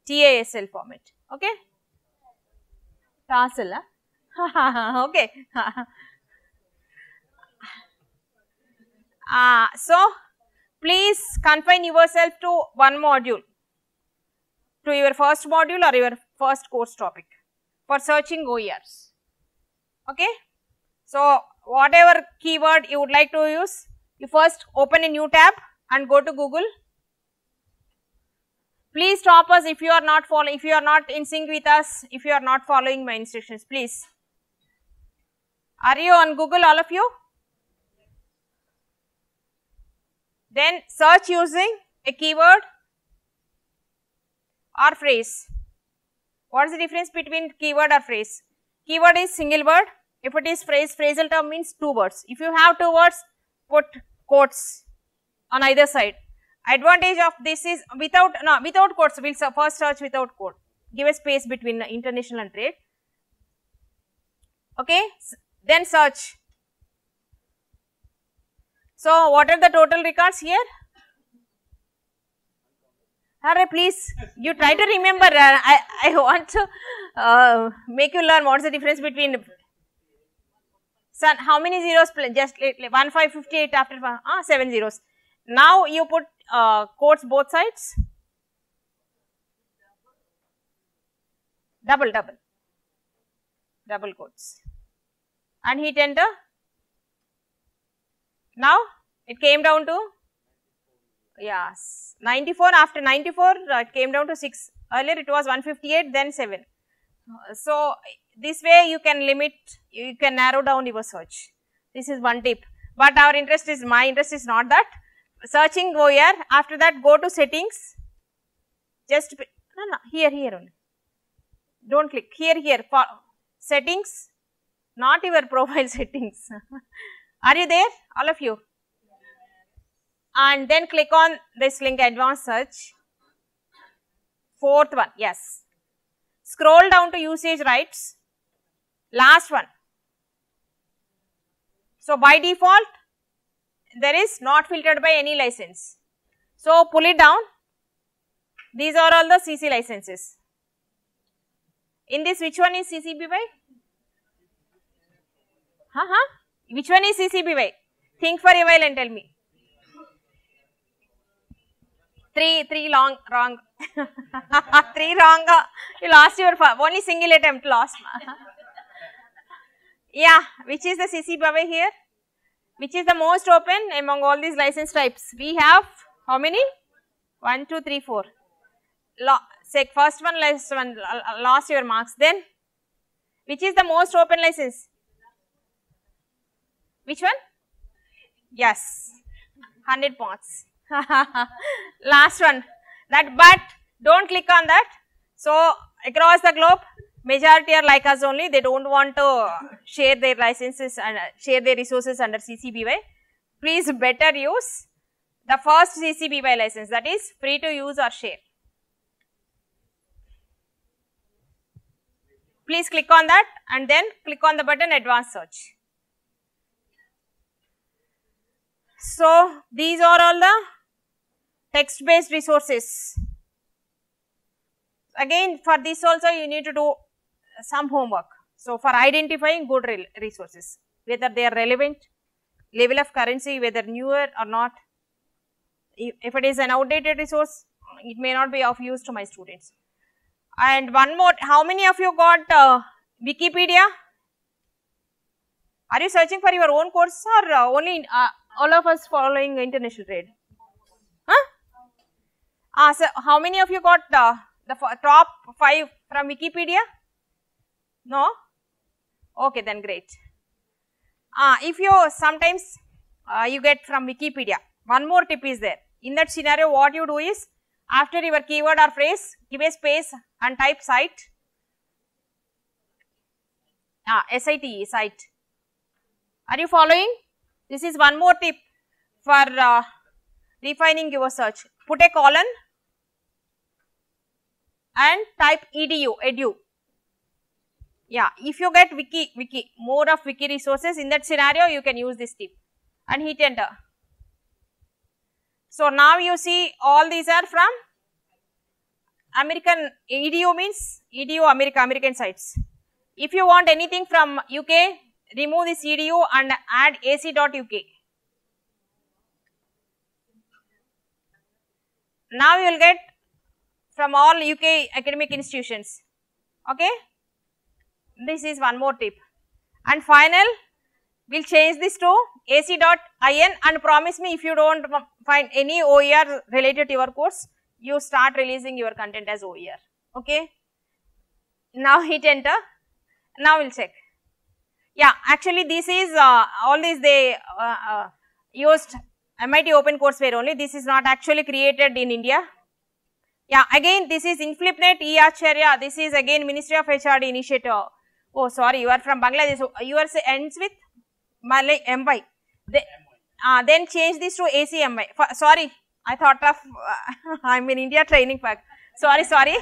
TASL format, okay. TASL, Huh? okay. uh, so, please confine yourself to one module, to your first module or your first course topic for searching OERs. Okay. So, whatever keyword you would like to use, you first open a new tab and go to Google. Please stop us if you are not following, if you are not in sync with us, if you are not following my instructions, please. Are you on Google, all of you? Then search using a keyword or phrase. What is the difference between keyword or phrase? Keyword is single word. If it is phrase, phrasal term means two words. If you have two words, put quotes on either side. Advantage of this is without no without quotes. We'll first search without quote. Give a space between international and trade. Okay. Then search. So what are the total records here? Hurry, please. You try to remember. I I want to uh, make you learn what's the difference between. Son, how many zeros? Just one five fifty eight after ah seven zeros. Now you put uh, quotes both sides. Double, double, double quotes, and hit enter. Now it came down to yes 94 after 94 uh, it came down to 6 earlier it was 158 then 7 uh, so this way you can limit you can narrow down your search. This is one tip. But our interest is my interest is not that. Searching go here. After that go to settings. Just no no here here only. Don't click. Here here. For settings. Not your profile settings. Are you there? All of you? And then click on this link advanced search. Fourth one. Yes. Scroll down to usage rights last one. So by default there is not filtered by any license. So pull it down. These are all the cc licenses. In this which one is CC by huh, huh? which one is CC by think for a while and tell me. Three three long wrong. Three wrong. You lost your only single attempt lost yeah which is the cc by here? Which is the most open among all these license types? We have how many? One two three four. Lo say first one last one lost your marks then. Which is the most open license? Which one? Yes. 100 points. Last one. That but don't click on that. So across the globe majority are like us only. They don't want to share their licenses and uh, share their resources under CC by please better use the first CC by license. That is free to use or share. Please click on that and then click on the button advanced search. So these are all the text based resources. Again for this also you need to do some homework. So, for identifying good re resources whether they are relevant, level of currency whether newer or not. If it is an outdated resource it may not be of use to my students. And one more how many of you got uh, Wikipedia? Are you searching for your own course or uh, only uh, all of us following international trade? Huh? Ah, so how many of you got uh, the top 5 from Wikipedia? No? Okay, then great. Ah, if you sometimes uh, you get from Wikipedia, one more tip is there. In that scenario, what you do is after your keyword or phrase, give a space and type site. Ah, SITE, site. Are you following? This is one more tip for uh, refining your search. Put a colon and type edu, edu. Yeah, if you get wiki, wiki, more of wiki resources in that scenario, you can use this tip and hit enter. So now you see all these are from American, edu means edu America, American sites. If you want anything from UK, remove this edu and add ac.uk. Now you will get from all UK academic institutions. Okay? This is one more tip. And final, we'll change this to ac.in and promise me if you don't find any OER related to your course, you start releasing your content as OER. Okay? Now hit enter. Now we'll check. Yeah, actually this is uh, all these they uh, uh, used MIT Open Courseware only. This is not actually created in India. Yeah, again this is INFLIBNET E Acharya. This is again Ministry of HRD initiative. Oh, sorry, you are from Bangladesh. So, Yours ends with Malay MY. They, uh, then change this to ACMY. For, sorry, I thought of uh, I'm in India training pack. Sorry, sorry,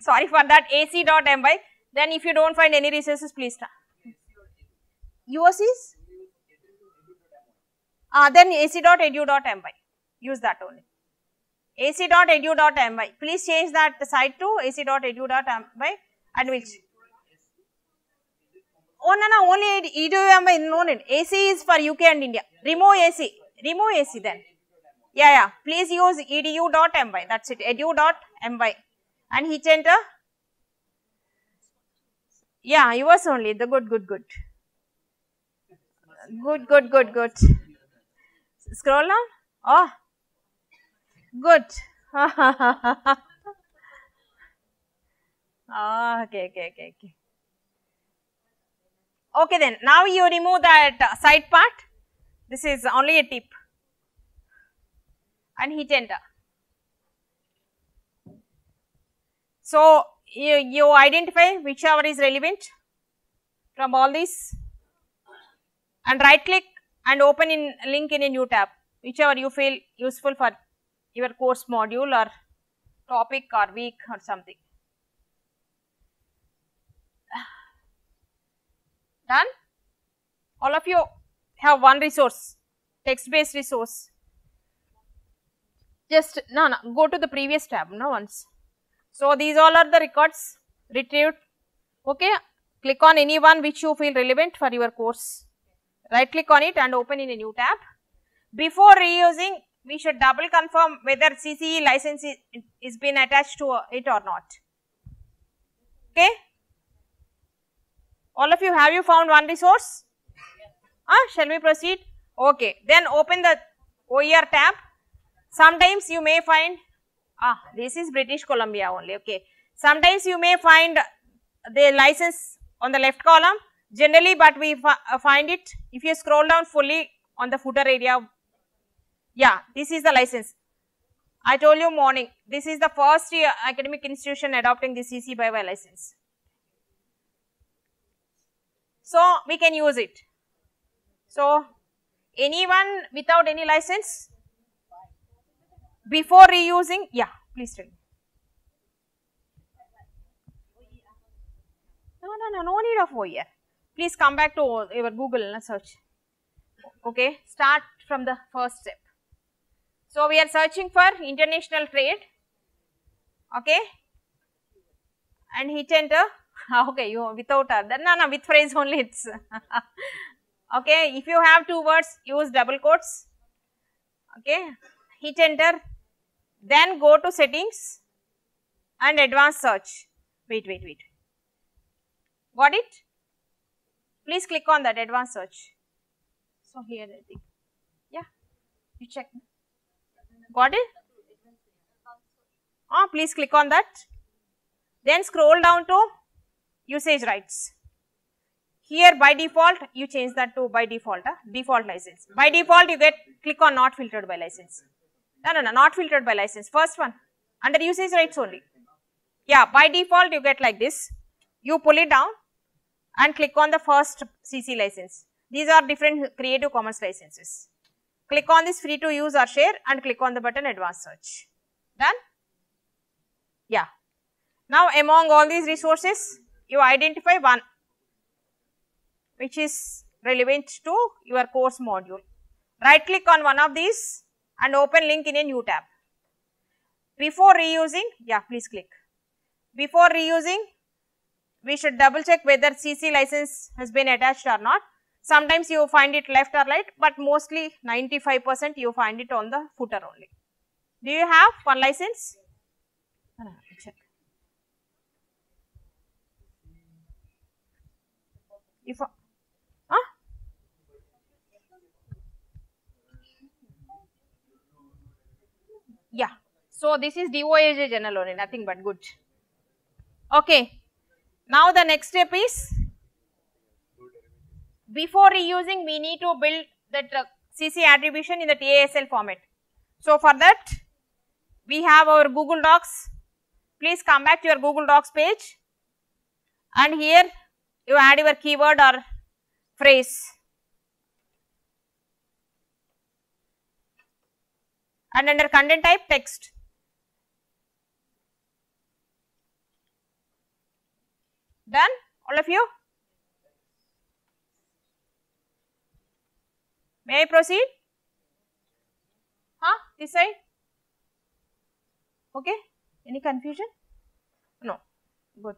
sorry for that. AC.my. Then if you don't find any resources, please. Yours is? Uh, then ac.edu.my. Use that only. ac.edu.my. Please change that site to ac.edu.my and we'll. ch- Oh no no only edu.my no need. AC is for UK and India. Remove AC. Remove AC then. Yeah yeah. Please use edu.my. That's it. edu.my and hit enter. Yeah, yours only. The good good good. Good good good good. Scroll down. Oh, good. Ah, okay, okay, okay, okay. Okay then, now you remove that uh, side part. This is only a tip. And hit enter. So, you, you identify whichever is relevant from all these and right click and open in link in a new tab whichever you feel useful for your course module or topic or week or something. Done? All of you have one resource, text based resource. Just no, no, go to the previous tab, no once. So, these all are the records retrieved. Okay, click on any one which you feel relevant for your course. Right click on it and open in a new tab. Before reusing, we should double confirm whether CCE license is, is been attached to it or not. Okay. All of you, have you found one resource? Ah, shall we proceed? Okay. Then open the OER tab. Sometimes you may find, ah, this is British Columbia only, okay. Sometimes you may find the license on the left column generally, but we uh, find it if you scroll down fully on the footer area. Yeah, this is the license. I told you morning, this is the first academic institution adopting the CC by license. So, we can use it. So, anyone without any license before reusing, yeah, please tell me. No, no, no, no need of OER. Please come back to your Google and search. Okay, start from the first step. So, we are searching for international trade. Okay, and hit enter. Okay, you without other, no, no, with phrase only it's. okay, if you have two words, use double quotes. Okay, hit enter. Then go to settings and advanced search. Wait, wait, wait. Got it? Please click on that advanced search. So here I think. Yeah, you check. Got it? Ah, please click on that. Then scroll down to usage rights. Here by default, you change that to by default, huh? default license. By default, you get click on not filtered by license. No, no, no, not filtered by license. First one, under usage rights only. Yeah, by default, you get like this. You pull it down and click on the first CC license. These are different Creative Commons licenses. Click on this free to use or share and click on the button advanced search. Done? Yeah. Now, among all these resources, you identify one which is relevant to your course module. Right click on one of these and open link in a new tab. Before reusing, yeah, please click. Before reusing, we should double check whether CC license has been attached or not. Sometimes you find it left or right, but mostly 95 percent you find it on the footer only. Do you have one license? No, no, check. If, uh, huh? Yeah. So this is DOAJ journal only, nothing but good. Okay. Now the next step is before reusing we need to build that CC attribution in the TASL format. So for that we have our Google Docs. Please come back to your Google Docs page and here you add your keyword or phrase. And under content type text. Done all of you? May I proceed? Huh? This side? Okay? Any confusion? No. Good.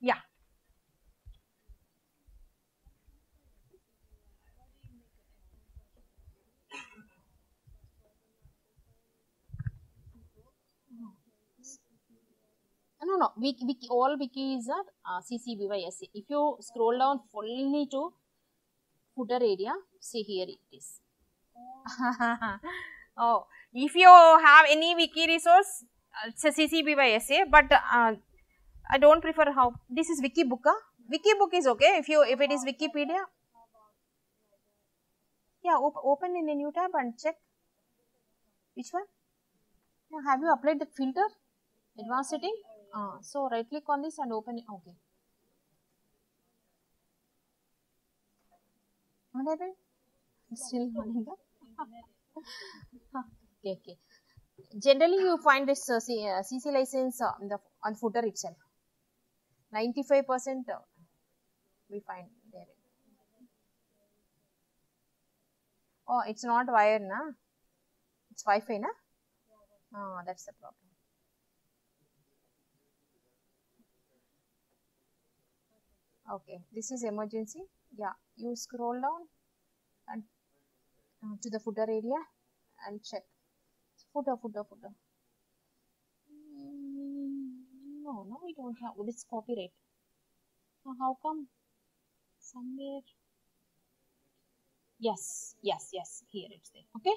Yeah. No, no, wiki, wiki, all wikis are uh, CC BY SA. If you scroll down fully to footer area, see here it is. oh, if you have any wiki resource, uh, it's a CCB by SA, but uh, I don't prefer how this is Wikibook. Wikibook is okay if you if it is Wikipedia. Yeah, op open in a new tab and check. Which one? Now, have you applied the filter? Advanced setting? Uh, so right click on this and open it. Okay. What happened? It's Still running okay, okay. Generally, you find this uh, C, uh, CC license uh, in the on footer itself. 95 percent uh, we find there. Oh, it's not wired, na? It's Wi-Fi, na? Oh, that's the problem. Okay, this is emergency. Yeah, you scroll down and uh, to the footer area and check. Footer, footer, footer. Mm, no, no, we don't have. it's copyright. Now, how come? Somewhere. Yes, yes, yes. Here it's there. Okay.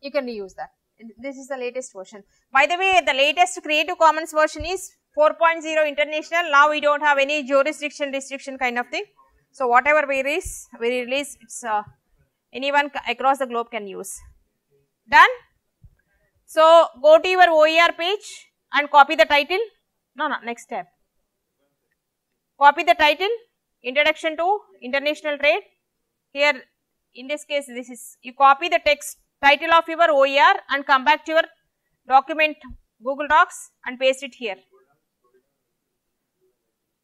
You can reuse that. This is the latest version. By the way, the latest Creative Commons version is 4.0 international. Now we don't have any jurisdiction restriction kind of thing. So whatever we release, we release, it's uh, anyone across the globe can use. Done? So go to your OER page and copy the title. No, no, next step. Copy the title, Introduction to International Trade. Here, in this case, this is, you copy the text title of your OER and come back to your document Google Docs and paste it here.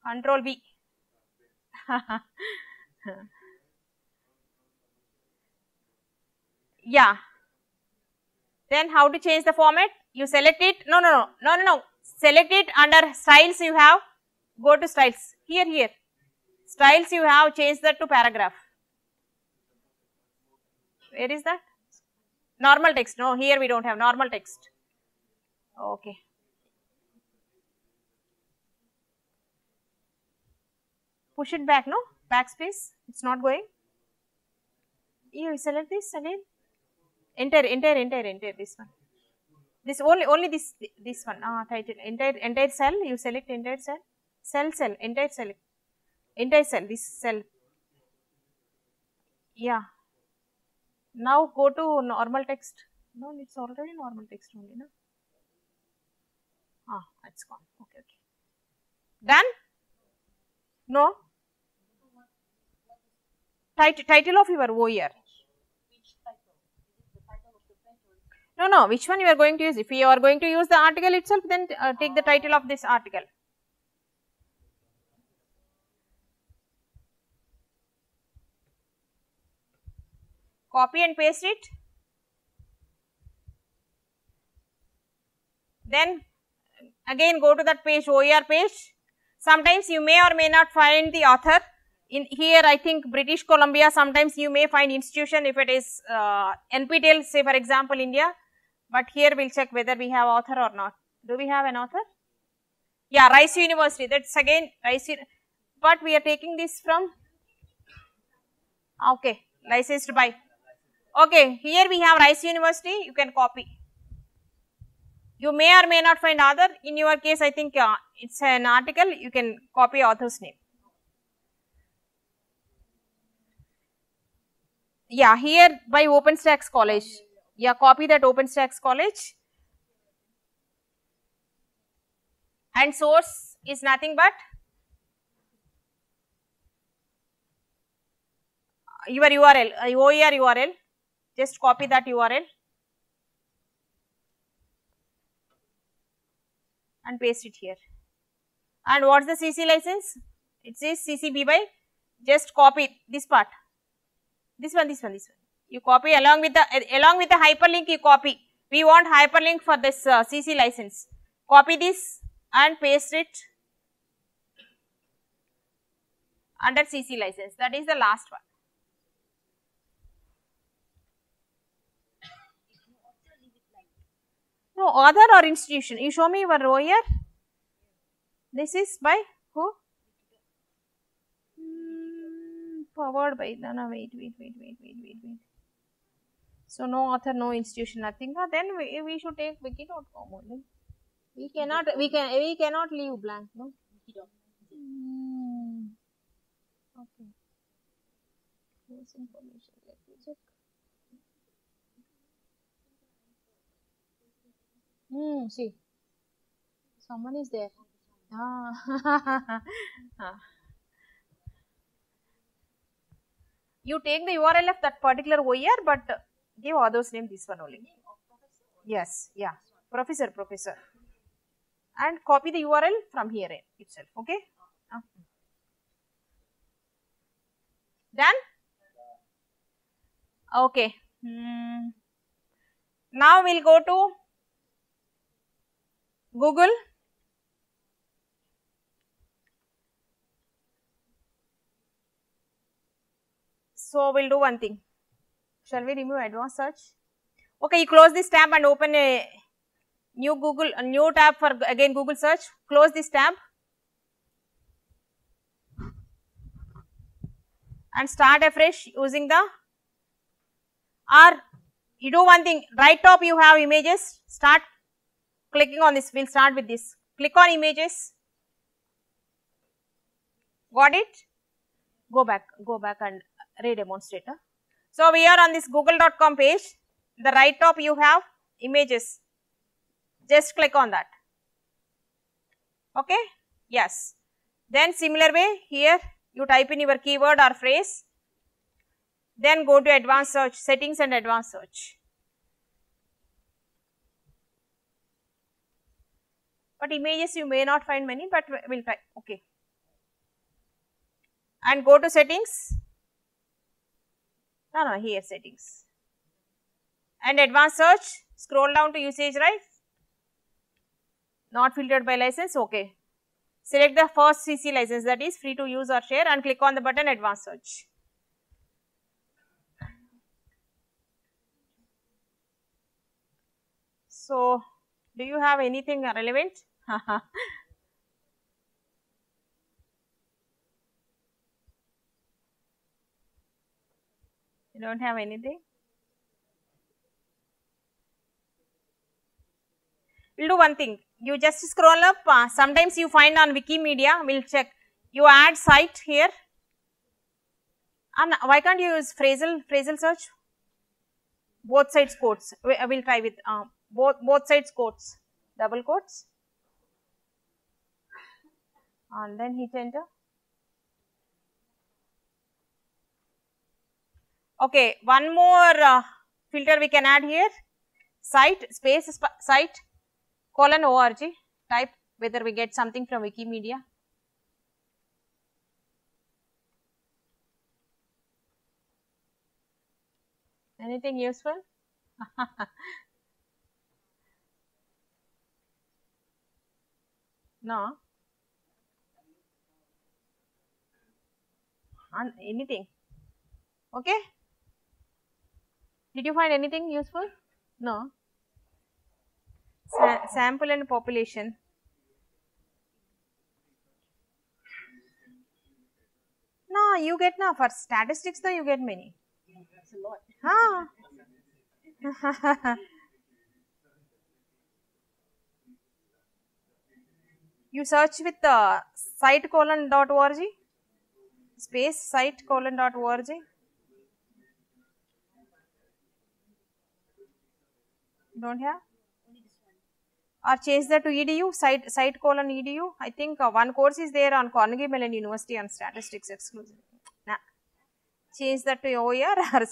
Control V. yeah. Then how to change the format? You select it. No, no, no, no, no, no. Select it under styles you have. Go to styles. Here, here. Styles you have. Change that to paragraph. Where is that? Normal text. No, here we don't have normal text. Okay. Push it back, no? Backspace. It's not going. You select this again. Enter, enter, enter, enter this one. This only, only this, this one. Ah, title. Entire, entire cell. You select entire cell. Cell, cell, entire cell. Entire cell. This cell. Yeah. Now go to normal text. No, it's already normal text only, no? Ah, it's gone. Okay, okay. Done? No? Tit title of your OER. No, no, which one you are going to use? If you are going to use the article itself, then uh, take the title of this article. Copy and paste it. Then again go to that page OER page. Sometimes you may or may not find the author. In here I think British Columbia sometimes you may find institution if it is uh, NPTEL say for example India, but here we will check whether we have author or not. Do we have an author? Yeah, Rice University. That is again Rice, but we are taking this from okay licensed by. Okay here we have Rice University. You can copy. You may or may not find author. In your case I think uh, it is an article. You can copy author's name. Yeah here by OpenStax college. Yeah copy that OpenStax college. And source is nothing but? Your URL, uh, OER URL, just copy that URL and paste it here. And what is the CC license? It says CC BY, just copy this part, this one, this one, this one. You copy along with the, along with the hyperlink you copy. We want hyperlink for this uh, CC license. Copy this and paste it under CC license. That is the last one. No, author or institution. You show me your row here. This is by powered by, no, no, wait, wait, wait, wait, wait, wait, wait. So, no author, no institution, nothing. Uh, then we, we should take wiki.com only. We cannot, we can, we cannot leave blank, no? Hmm. Okay. Information, let me check. Hmm, see, someone is there. Ah. Ah. You take the URL of that particular OER, but give others name this one only. Yes, yeah, professor, professor, and copy the URL from here itself. Okay. Ah. Done. Okay. Hmm. Now we'll go to Google. So, we will do one thing. Shall we remove advanced search? Okay, you close this tab and open a new Google, a new tab for again Google search. Close this tab and start afresh using the or you do one thing right top you have images start clicking on this, we will start with this. Click on images, got it? Go back, go back and re-demonstrate. Huh? So, we are on this google.com page, the right top you have images, just click on that, okay? Yes. Then similar way here you type in your keyword or phrase, then go to advanced search, settings and advanced search. but images you may not find many, but we will try, okay. And go to settings, no, no, here settings and advanced search, scroll down to usage rights, not filtered by license, okay. Select the first CC license that is free to use or share and click on the button advanced search. So, do you have anything relevant? you don't have anything? We'll do one thing. You just scroll up. Uh, sometimes you find on Wikimedia. We'll check. You add site here. And why can't you use phrasal phrasal search? Both sides quotes. We, will try with uh, both both sides quotes. Double quotes and then hit enter. Okay, one more uh, filter we can add here site space site colon org type whether we get something from Wikimedia. Anything useful? No. Anything. Okay. Did you find anything useful? No. Sa- sample and population. No, you get now for statistics though you get many. That's a lot. Huh. you search with the site colon dot org space site colon dot org don't have or change that to edu site site colon edu i think uh, one course is there on carnegie mellon university on statistics exclusive nah. change that to OER or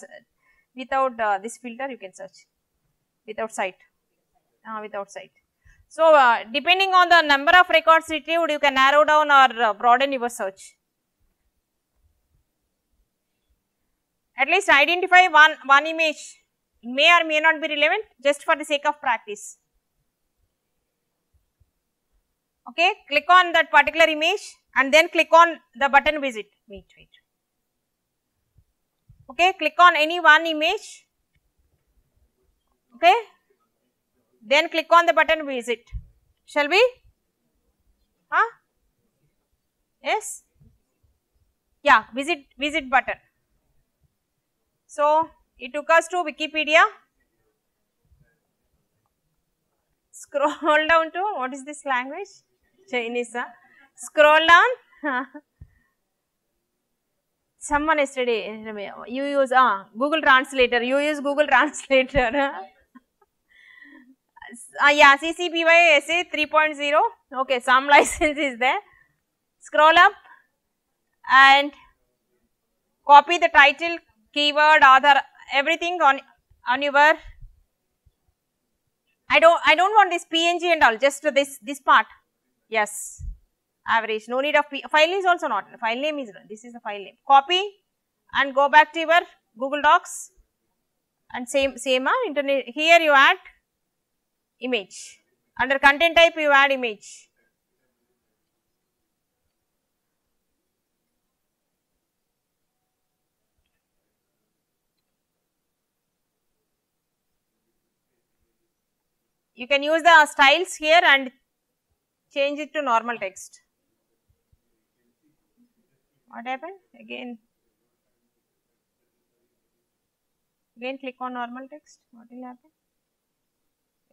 without uh, this filter you can search. Without site. Uh, without site. So uh, depending on the number of records retrieved you can narrow down or uh, broaden your search. At least identify one one image may or may not be relevant just for the sake of practice. Okay click on that particular image and then click on the button visit. Wait wait. Okay click on any one image. Okay then click on the button visit. Shall we? Huh? Yes? Yeah visit visit button. So it took us to wikipedia. Scroll down to what is this language? Chinese huh? scroll down. Someone yesterday you use ah google translator. You use google translator uh, yeah ccby sa 3.0 okay some license is there. Scroll up and copy the title keyword author everything on on your i don't i don't want this png and all just this this part. Yes. Average. No need of P, file is also not file name is this is the file name. Copy and go back to your google docs and same same uh, internet here you add image. Under content type you add image you can use the styles here and change it to normal text. What happened? Again. Again click on normal text. What will happen?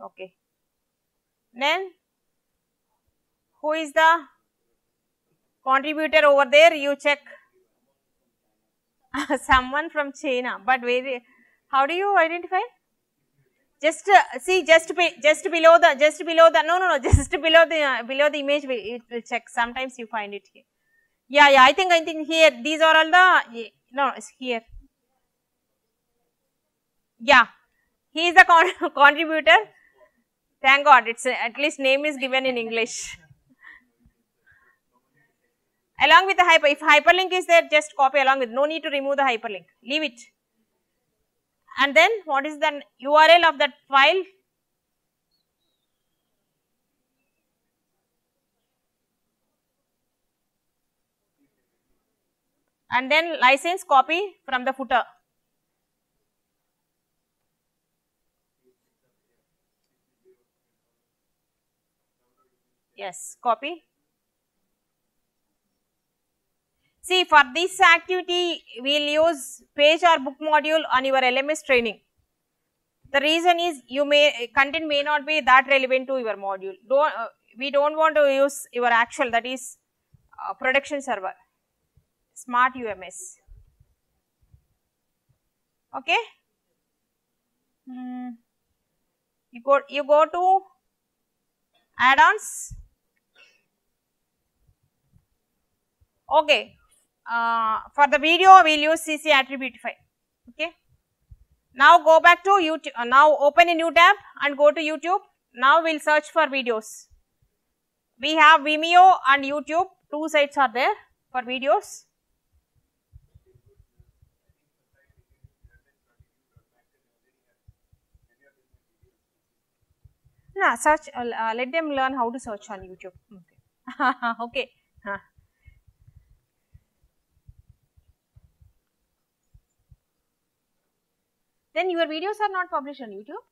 Okay. Then who is the contributor over there? You check. Someone from china. But where how do you identify just uh, see just be, just below the just below the no no no just below the uh, below the image we, it will check. Sometimes you find it here. Yeah yeah i think i think here these are all the no it's here. Yeah he is the con contributor. Thank god it's uh, at least name is given in english. Along with the hyper if hyperlink is there just copy along with no need to remove the hyperlink. Leave it and then what is the url of that file? And then license copy from the footer. Yes copy See for this activity we will use page or book module on your LMS training. The reason is you may content may not be that relevant to your module. Don't uh, we don't want to use your actual that is uh, production server smart UMS. Okay. Hmm. You go you go to add-ons. Okay uh, for the video we will use CC attribute file. okay. Now go back to YouTube, uh, now open a new tab and go to YouTube, now we will search for videos. We have Vimeo and YouTube, two sites are there for videos. No, search, uh, uh, let them learn how to search on YouTube. Okay. okay. Huh. Then your videos are not published on YouTube?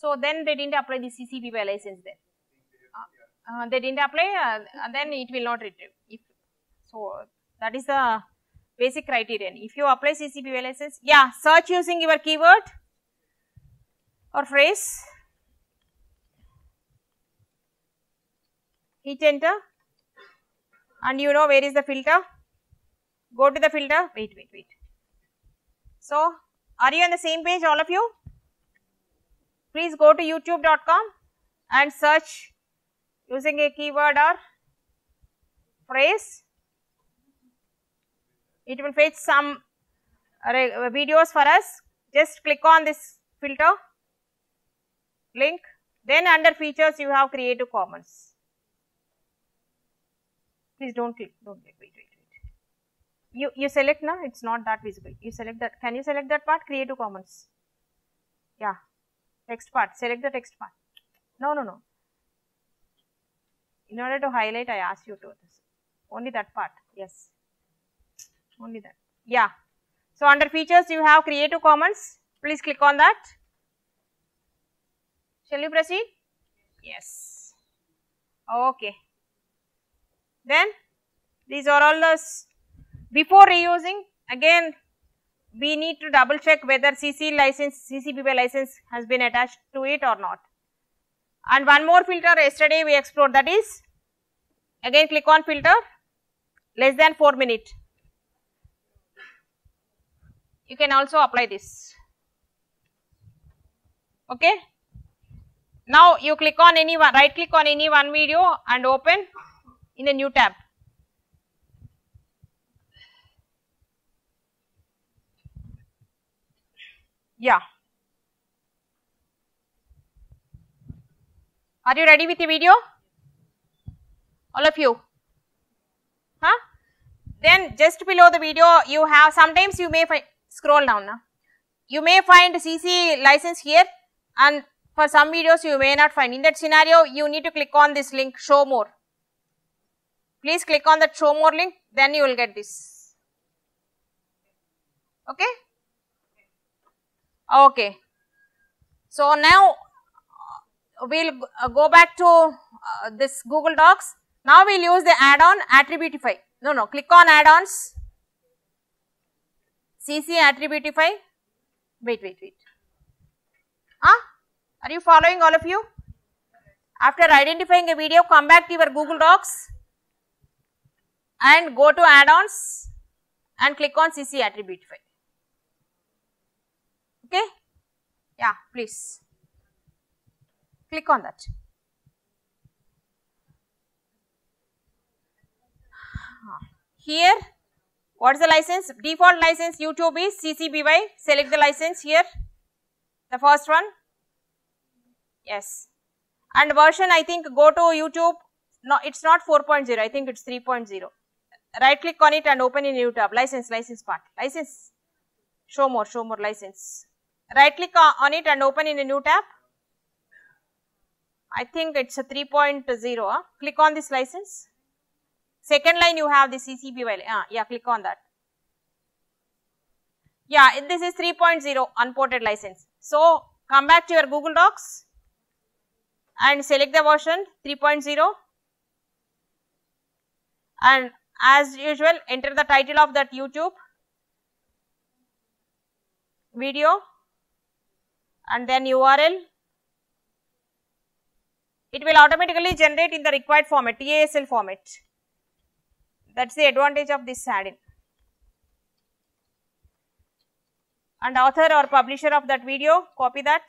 So then they didn't apply the CC BY license then. Uh, uh, they didn't apply, uh, and then it will not retrieve. If so, that is the basic criterion. If you apply CC BY license, yeah, search using your keyword or phrase. Hit enter, and you know where is the filter. Go to the filter. Wait, wait, wait. So, are you on the same page, all of you? please go to youtube.com and search using a keyword or phrase. It will fetch some uh, videos for us. Just click on this filter link. Then under features you have Creative Commons. Please don't click, don't click, wait, wait, wait. You, you select now, it's not that visible. You select that, can you select that part? Creative Commons. Yeah text part, select the text part. No, no, no. In order to highlight, I asked you to this. Only that part, yes. Only that. Yeah. So, under features, you have Creative Commons. Please click on that. Shall you proceed? Yes. Okay. Then, these are all the, before reusing, again we need to double check whether CC license, CC BY license has been attached to it or not. And one more filter yesterday we explored that is, again click on filter, less than 4 minute. You can also apply this. Okay. Now you click on any one, right click on any one video and open in a new tab. Yeah. Are you ready with the video? All of you? Huh? Then just below the video you have sometimes you may find scroll down now. You may find CC license here and for some videos you may not find. In that scenario you need to click on this link show more. Please click on that show more link then you will get this. Okay? Okay. So, now uh, we will uh, go back to uh, this Google Docs. Now, we will use the add-on Attributify. No, no, click on add-ons, CC Attributify. Wait, wait, wait. Huh? Are you following all of you? After identifying a video, come back to your Google Docs and go to add-ons and click on CC Attributify. Okay? Yeah, please. Click on that. Here, what is the license? Default license YouTube is CC BY. Select the license here. The first one. Yes. And version I think go to YouTube. No, it's not 4.0. I think it's 3.0. Right click on it and open in new tab. License, license part. License. Show more, show more license right click on it and open in a new tab. I think it's a 3.0, huh? click on this license. Second line you have the CC uh, yeah, click on that. Yeah, this is 3.0 unported license. So, come back to your Google Docs and select the version 3.0 and as usual enter the title of that YouTube video and then URL. It will automatically generate in the required format, TASL format. That is the advantage of this add-in. And author or publisher of that video, copy that.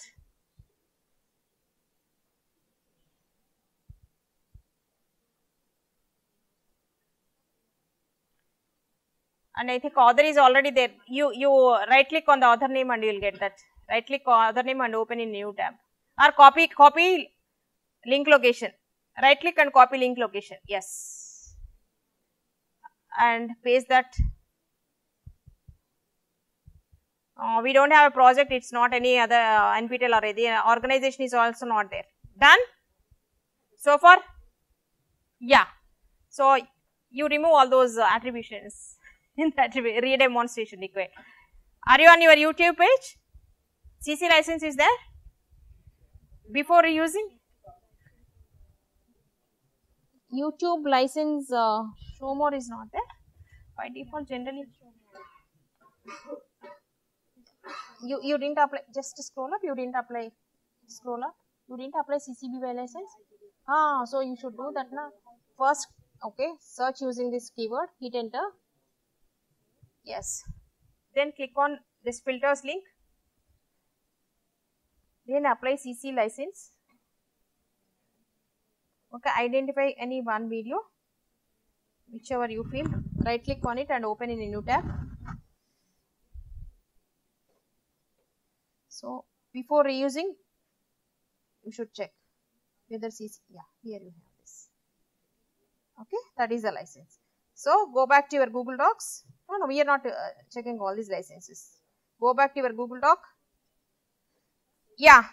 And I think author is already there. You, you right click on the author name and you will get that right click author name and open in new tab or copy copy link location right click and copy link location yes and paste that Uh, we don't have a project, it's not any other uh, NPTEL or the organization is also not there. Done? So far? Yeah. So you remove all those uh, attributions in that re- redemonstration required. Are you on your YouTube page? CC license is there? Before reusing? YouTube license uh, Show more is not there. By default, generally. you you didn't apply just scroll up you didn't apply scroll up you didn't apply ccb by license ah so you should do that now first okay search using this keyword hit enter Yes. Then click on this filters link. Then apply CC license. Okay, identify any one video, whichever you feel. Right click on it and open in a new tab. So before reusing, you should check whether CC. Yeah, here you have this. Okay, that is the license. So go back to your Google Docs. No, no, we are not uh, checking all these licenses. Go back to your Google Doc. Yeah.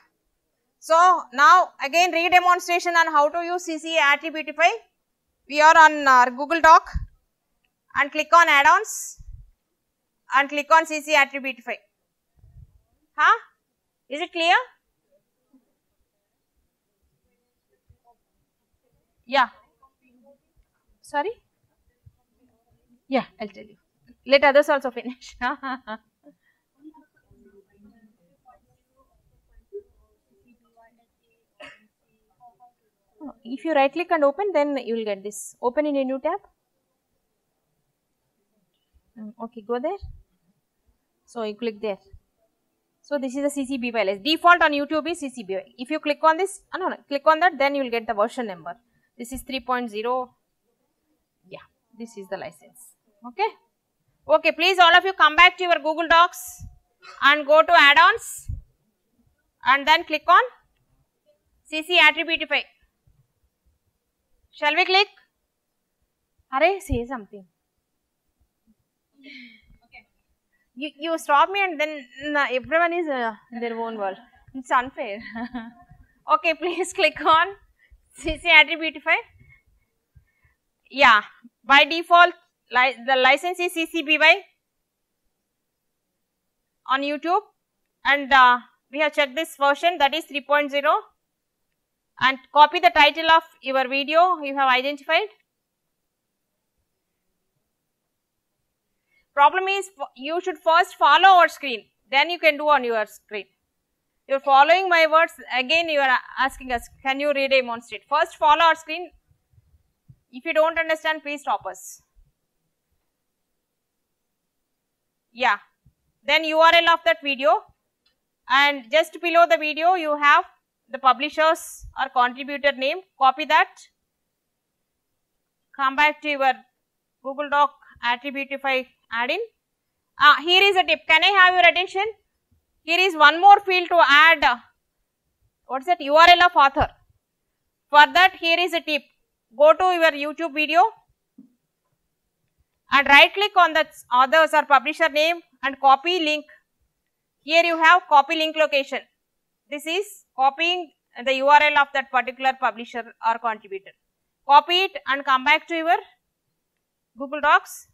So now again re-demonstration on how to use CC Attributify. We are on our Google Doc and click on add-ons and click on CC Attributify. Huh? Is it clear? Yeah. Sorry? Yeah, I'll tell you. Let others also finish. if you right click and open, then you will get this. Open in a new tab. Mm, Okay, go there. So you click there. So this is the CC BY list. Default on YouTube is CC BY. If you click on this, uh, no, no, click on that, then you will get the version number. This is 3.0. Yeah, this is the license. Okay. Okay, please all of you come back to your Google Docs and go to add-ons and then click on CC Attributify. Shall we click? Array, say something. Okay. You, you stop me and then nah, everyone is uh, in their own world. It's unfair. okay, please click on CC Attributify. Yeah, by default, li the license is CC BY on YouTube and uh, we have checked this version that is 3.0 and copy the title of your video you have identified. Problem is you should first follow our screen then you can do on your screen. You are following my words again you are asking us can you re-demonstrate. First follow our screen if you don't understand please stop us. Yeah. Then URL of that video. And just below the video you have the publishers or contributor name. Copy that. Come back to your google doc attributify add-in uh, here is a tip. Can i have your attention? Here is one more field to add. Uh, what's that? Url of author. For that here is a tip. Go to your youtube video and right click on the authors or publisher name and copy link here you have copy link location. This is copying the URL of that particular publisher or contributor. Copy it and come back to your Google Docs.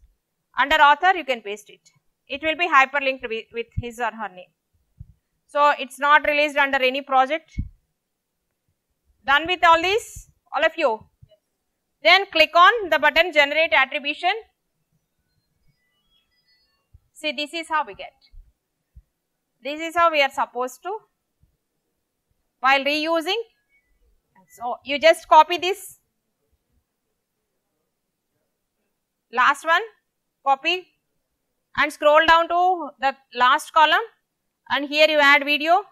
Under author, you can paste it. It will be hyperlinked with, his or her name. So, it is not released under any project. Done with all these, all of you. Then click on the button generate attribution. See, this is how we get. This is how we are supposed to while reusing. So, you just copy this last one, copy and scroll down to the last column and here you add video.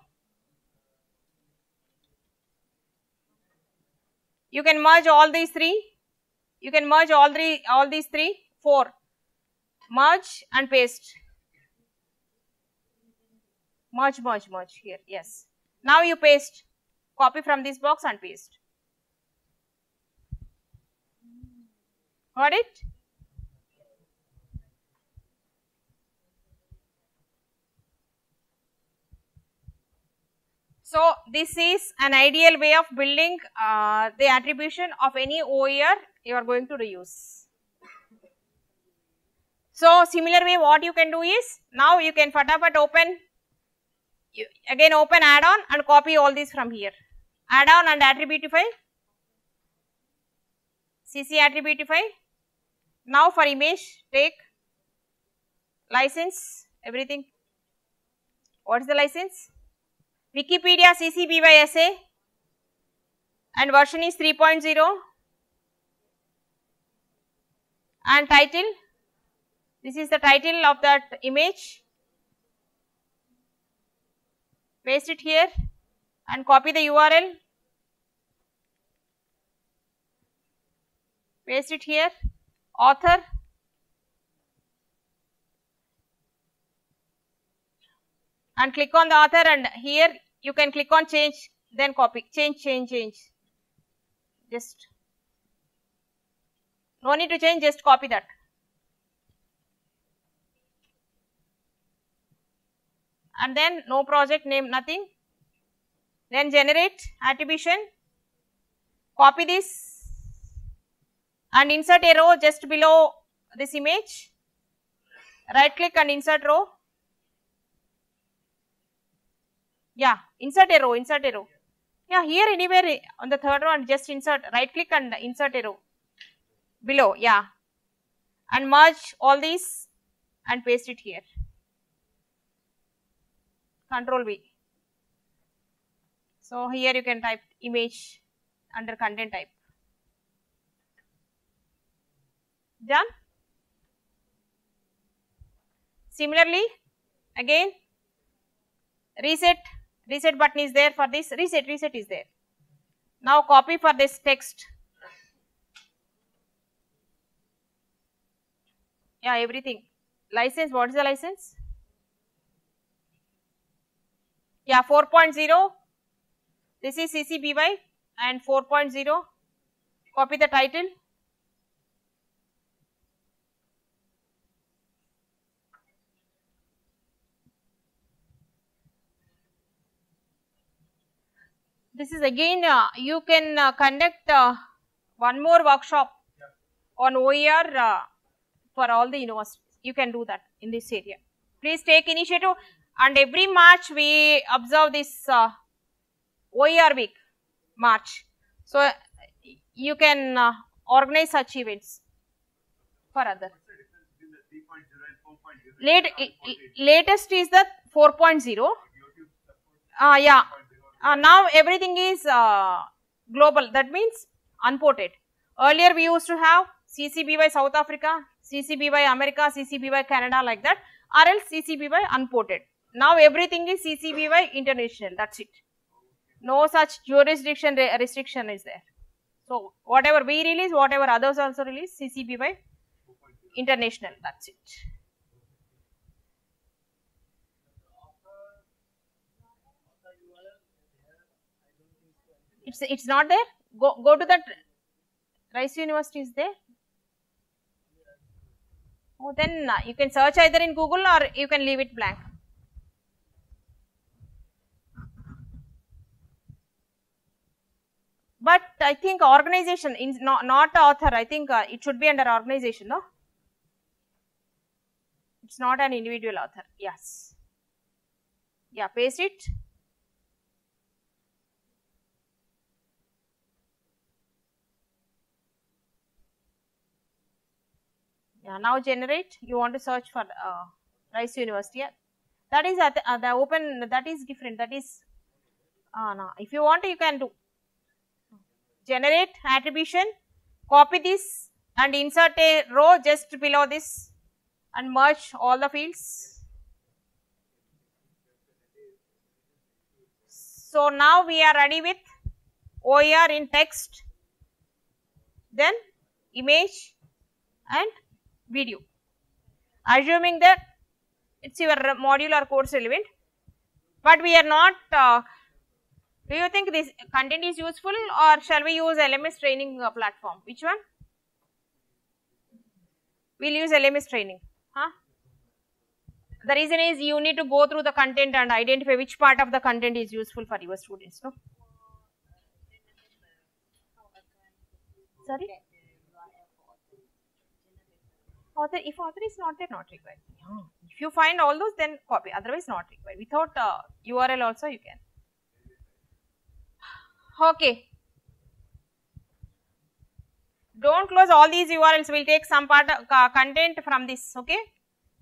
You can merge all these three, you can merge all three, all these three, four, merge and paste. Merge, merge, merge here, yes. Now you paste, copy from this box and paste. Got it? So, this is an ideal way of building uh, the attribution of any OER you are going to reuse. So, similar way what you can do is, now you can fatafat open, you again open add-on and copy all these from here. Add-on and attributify, CC attributify. Now for image, take license, everything. What is the license? Wikipedia CC BY SA and version is 3.0 and title this is the title of that image. Paste it here and copy the URL paste it here. Author. And click on the author and here you can click on change then copy. Change change change. Just no need to change just copy that and then no project name nothing. Then generate attribution copy this. And insert a row just below this image. Right click and insert row. Yeah insert a row insert a row. Yeah here anywhere on the third one just insert right click and insert a row. Below yeah. And merge all these and paste it here control V. So here you can type image under content type. Done. Similarly again reset. Reset button is there for this. Reset reset is there. Now copy for this text. Yeah everything. License. What is the license yeah 4.0 this is ccby and 4.0 copy the title. This is again uh, you can uh, conduct uh, one more workshop on OER uh, for all the universities. You can do that in this area. Please take initiative and every March we observe this uh, OER week, March. So, you can uh, organize such events for other. Late, latest is the 4.0. Uh, yeah, uh, now everything is uh, global that means unported. Earlier we used to have CCBY South Africa, CCBY America, CCBY Canada like that or else CCBY unported. Now everything is CCBY international that is it. No such jurisdiction re restriction is there. So whatever we release, whatever others also release CCBY international that is it. It's it's not there. Go go to that Rice University is there. Oh, then uh, you can search either in Google or you can leave it blank. But I think organization, in, not, not author, I think uh, it should be under organization, no? It's not an individual author, yes. Yeah, paste it. Yeah, now generate, you want to search for uh, Rice University. Yeah. That is at the, uh, the open, that is different, that is, uh, no. if you want you can do. Generate attribution, copy this and insert a row just below this and merge all the fields. So, now we are ready with OER in text, then image and video. Assuming that it is your module or course relevant, but we are not, uh, do you think this content is useful or shall we use LMS training uh, platform? Which one? We will use LMS training, huh? the reason is you need to go through the content and identify which part of the content is useful for your students. No? Sorry? Author, if author is not there, not required. If you find all those, then copy. Otherwise, not required. Without uh, URL also, you can. Okay. Don't close all these URLs. We'll take some part uh, content from this. Okay.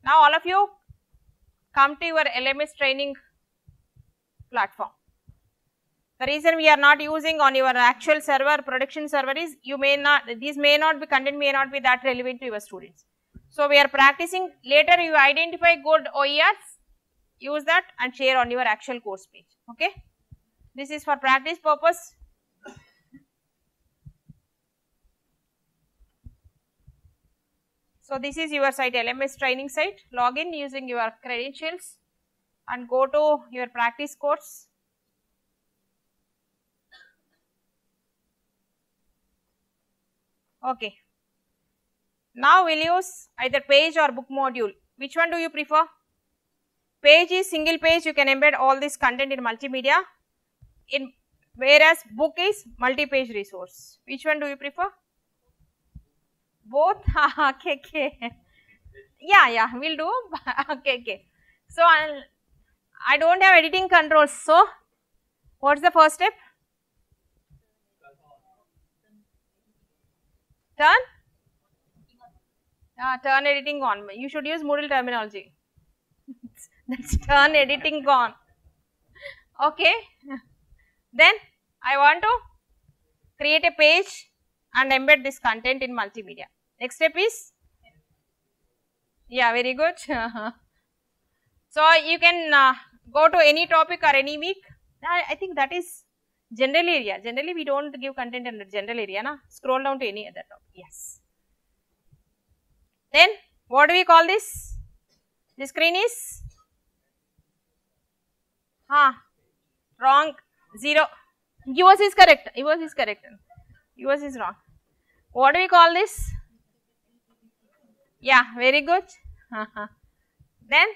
Now, all of you come to your LMS training platform. The reason we are not using on your actual server, production server is you may not, these may not be, content may not be that relevant to your students. So, we are practicing, later you identify good OERs, use that and share on your actual course page, okay. This is for practice purpose. So, this is your site LMS training site, log in using your credentials and go to your practice course. Okay. Now, we will use either page or book module. Which one do you prefer? Page is single page, you can embed all this content in multimedia. In whereas book is multi-page resource. Which one do you prefer? Both? okay, okay. Yeah, yeah, we'll do. okay, okay. So, I'll, I don't have editing controls. So, what's the first step? Turn? Ah, turn editing on. You should use Moodle terminology. That's turn editing on. Okay. Then I want to create a page and embed this content in multimedia. Next step is? Yeah, very good. so, you can uh, go to any topic or any week. I, I think that is general area. Generally, we don't give content in the general area. Na? Scroll down to any other topic. Yes. Then, what do we call this? The screen is? Huh, wrong, 0. Yours is correct, yours is correct, yours is wrong. What do we call this? Yeah, very good. then,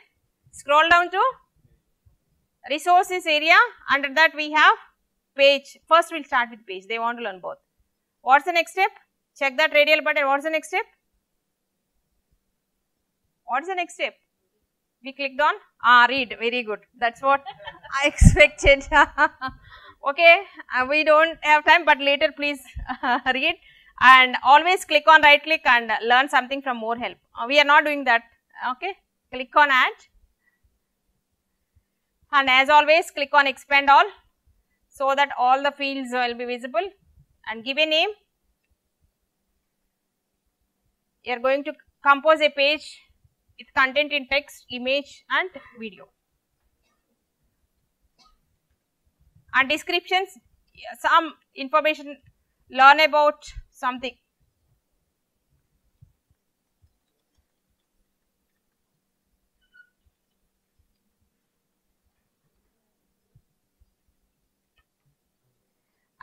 scroll down to resources area, under that we have page. First, we will start with page, they want to learn both. What's the next step? Check that radial button, what's the next step? What's the next step? We clicked on ah read very good. That's what I expected. okay, uh, we don't have time, but later please read and always click on right click and learn something from more help. Uh, we are not doing that. Okay, click on add and as always click on expand all so that all the fields will be visible and give a name. You are going to compose a page with content in text, image and video. And descriptions, some information, learn about something.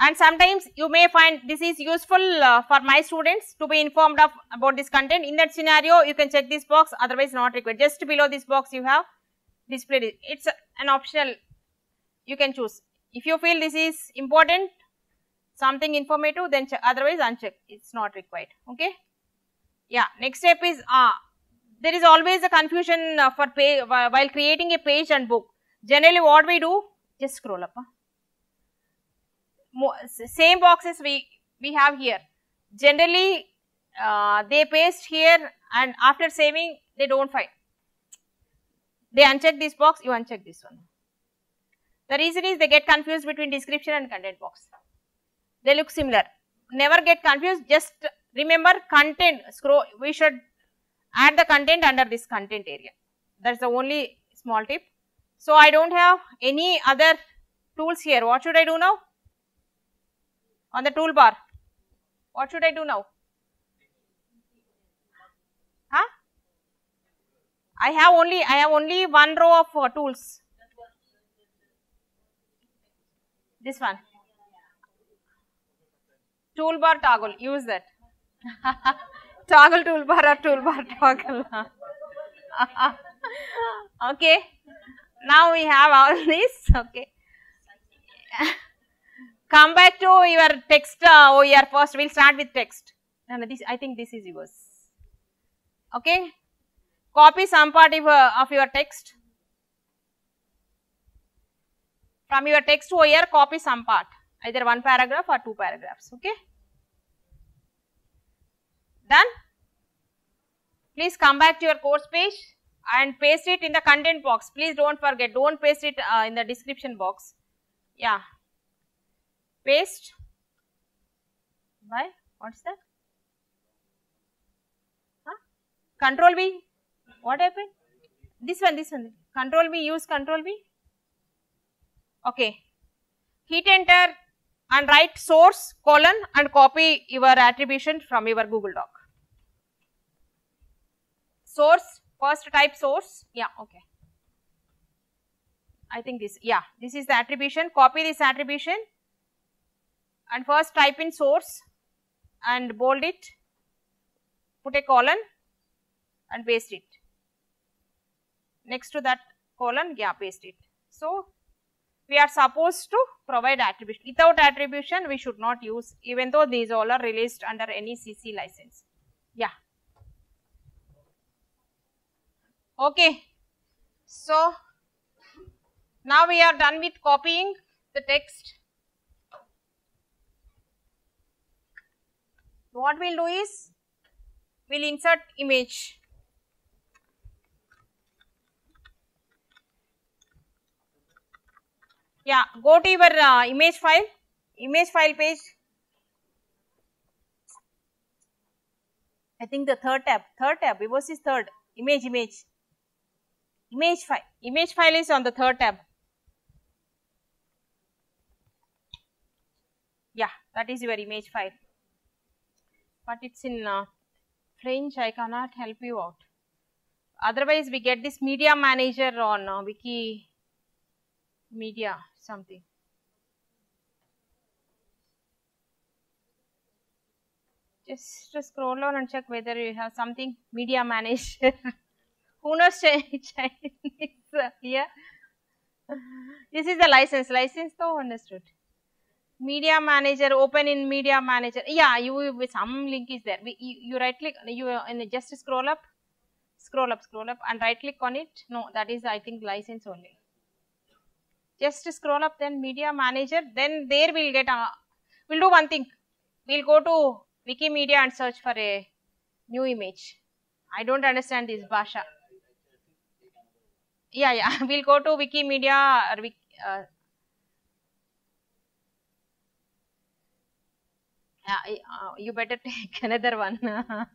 and sometimes you may find this is useful uh, for my students to be informed of about this content. In that scenario you can check this box otherwise not required. Just below this box you have displayed it. It's an optional. You can choose if you feel this is important something informative then otherwise uncheck. It's not required. Okay? Yeah next step is ah there is always a confusion uh, for pay while creating a page and book. Generally what we do just scroll up huh? same boxes we we have here. Generally uh, they paste here and after saving they don't find. They uncheck this box you uncheck this one the reason is they get confused between description and content box they look similar never get confused just remember content scroll we should add the content under this content area that's the only small tip so i don't have any other tools here what should i do now on the toolbar. What should I do now? Huh? I have only I have only one row of uh, tools. This one. Toolbar toggle. Use that. toggle toolbar or toolbar toggle. okay. Now we have all this. Okay. Come back to your text uh, OER first. We'll start with text. No, no, this I think this is yours. Okay. Copy some part of, uh, of your text. From your text OER, copy some part, either one paragraph or two paragraphs. Okay. Done. Please come back to your course page and paste it in the content box. Please don't forget, don't paste it uh, in the description box. Yeah. Paste. Why? What's that? Huh? Control V. What happened? This one, this one. Control V, use Control V. Okay. Hit enter and write source colon and copy your attribution from your Google Doc. Source, first type source. Yeah, okay. I think this, yeah, this is the attribution. Copy this attribution and first type in source and bold it, put a colon and paste it. Next to that colon, yeah, paste it. So, we are supposed to provide attribution. Without attribution, we should not use even though these all are released under any CC license. Yeah. Okay. So, now we are done with copying the text. What we will do is, we will insert image. Yeah, go to your uh, image file, image file page. I think the third tab, third tab, yours is third, image, image. Image file, image file is on the third tab. Yeah, that is your image file. But it's in uh, French, I cannot help you out. Otherwise, we get this media manager on uh, Wiki media something. Just scroll down and check whether you have something media manager. Who knows Chinese uh, here? This is the license. License though understood. Media manager open in media manager. Yeah, you with some link is there. We, you, you right click. You just scroll up, scroll up, scroll up, and right click on it. No, that is I think license only just scroll up then media manager then there we'll get a we'll do one thing. We'll go to wikimedia and search for a new image. I don't understand this basha. Yeah yeah. We'll go to wikimedia or Wik, uh, yeah, uh, you better take another one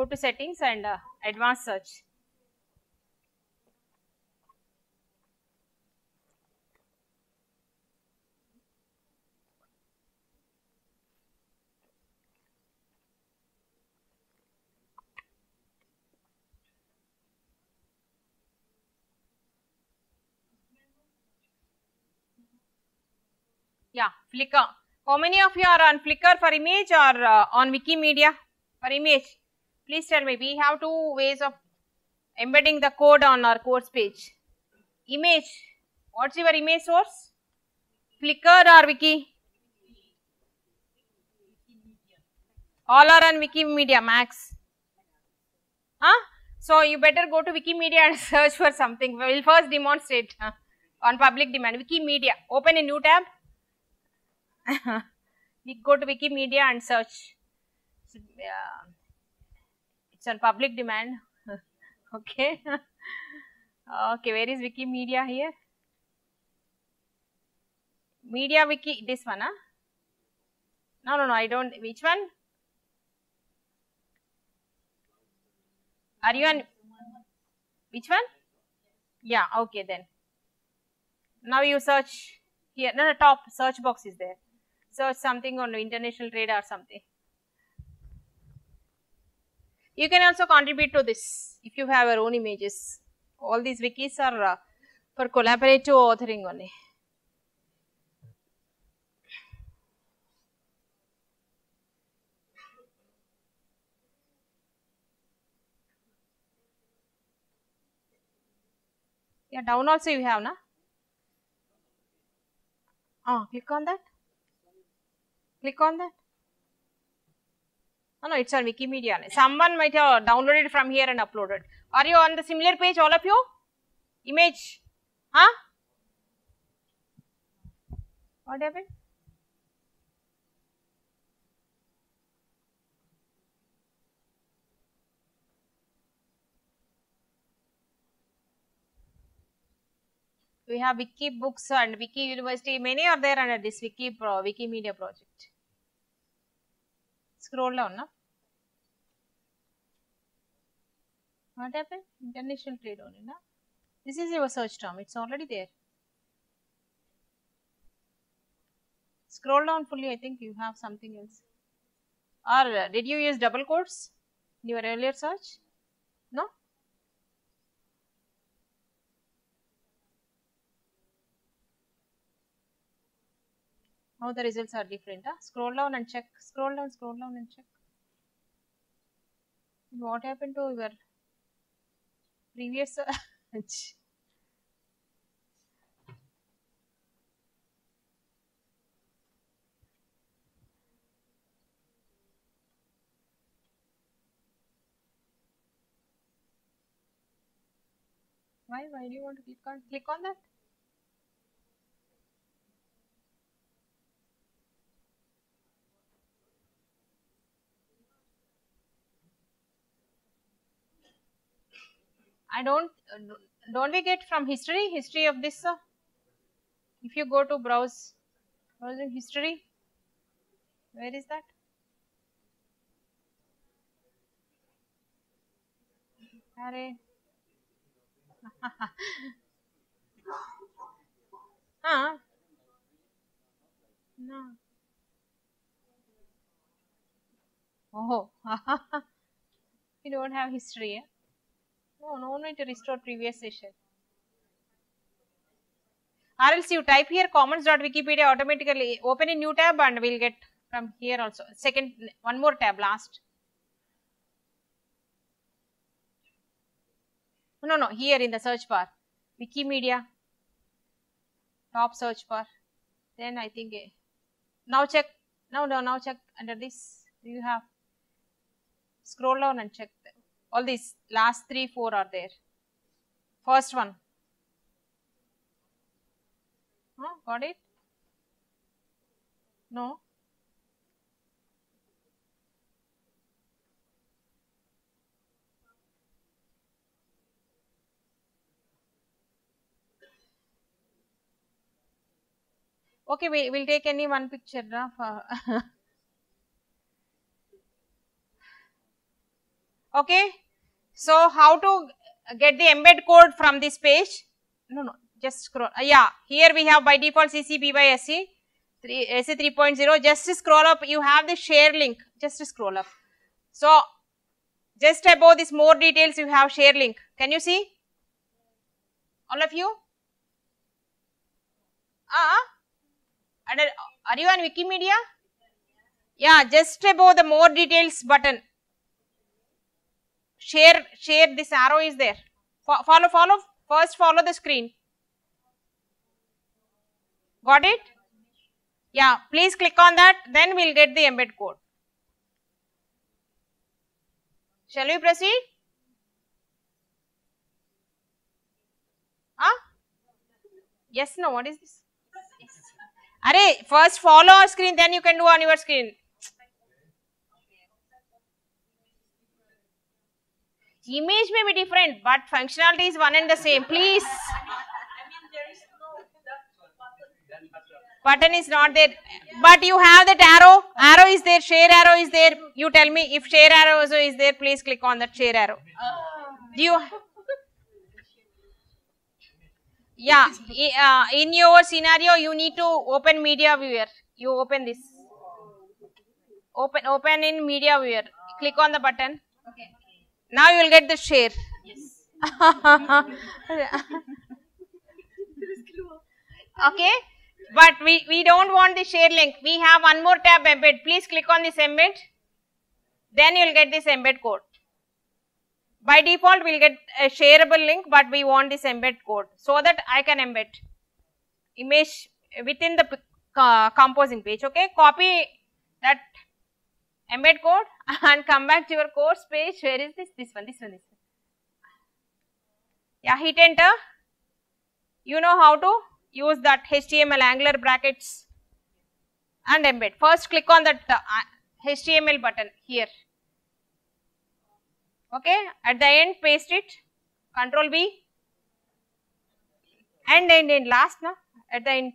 go to settings and uh, advanced search. Yeah, Flickr. How many of you are on Flickr for image or uh, on Wikimedia for image? Please tell me, we have two ways of embedding the code on our course page. Image, what's your image source? Flickr or Wiki? All are on Wikimedia Max. Huh? So, you better go to Wikimedia and search for something. We will first demonstrate huh, on public demand. Wikimedia, open a new tab. we go to Wikimedia and search. So, uh, it's on public demand. Okay. Okay where is wikimedia here? Media wiki this one huh? no no no i don't. Which one? Are you on which one? Yeah okay then. Now you search here. No no top search box is there. Search something on international trade or something you can also contribute to this if you have your own images. All these wikis are uh, for collaborative authoring only. Yeah, down also you have, na? Ah, click on that. Click on that. Oh, no, it's on Wikimedia. Someone might have downloaded from here and uploaded. Are you on the similar page, all of you? Image? Huh? What happened? We have Wiki Books and Wikiversity. Many are there under this Wiki Pro, Wikimedia project. Scroll down, no? What happened? International trade only, no? This is your search term. It's already there. Scroll down fully. I think you have something else. Or uh, did you use double quotes in your earlier search? No? How the results are different. Huh? Scroll down and check. Scroll down, scroll down and check. What happened to your previous? Why? Why do you want to click on click on that? I don't uh, don't we get from history? History of this uh, if you go to browse browsing history where is that? Array. huh? No. Oh. We don't have history eh? No, no need to restore previous session. Else you type here commons.wikipedia automatically open a new tab and we'll get from here also. Second, one more tab last. No, no, here in the search bar. Wikimedia. Top search bar. Then I think, eh, now check, now, no, now check under this. Do you have? Scroll down and check. All these last three, four are there. First one. Huh, got it? No? Okay, we will take any one picture. No, okay? So how to get the embed code from this page? No no just scroll. Uh, yeah here we have by default cc by se 3 se 3.0 just scroll up. You have the share link. Just scroll up. So just above this more details you have share link. Can you see? All of you? Ah uh, are you on wikimedia? Yeah just above the more details button share share this arrow is there. Fo follow follow. First follow the screen. Got it? Yeah please click on that. Then we'll get the embed code. Shall we proceed? Ah yes no what is this? Array, first follow our screen then you can do on your screen image may be different but functionality is one and the same. Please. Button is not there. But you have that arrow. Arrow is there. Share arrow is there. You tell me if share arrow also is there please click on that share arrow. Do you yeah uh, in your scenario you need to open media viewer. You open this. Open open in media viewer. Click on the button. Okay. Now you will get the share Yes. Okay, but we, we don't want the share link. We have one more tab embed. Please click on this embed. Then you will get this embed code. By default, we will get a shareable link, but we want this embed code so that I can embed image within the uh, composing page. Okay, copy that embed code and come back to your course page. Where is this? This one, this one, this one. Yeah, hit enter. You know how to use that HTML Angular brackets and embed. First click on that uh, HTML button here. Okay, at the end paste it, control V and end end last na at the end.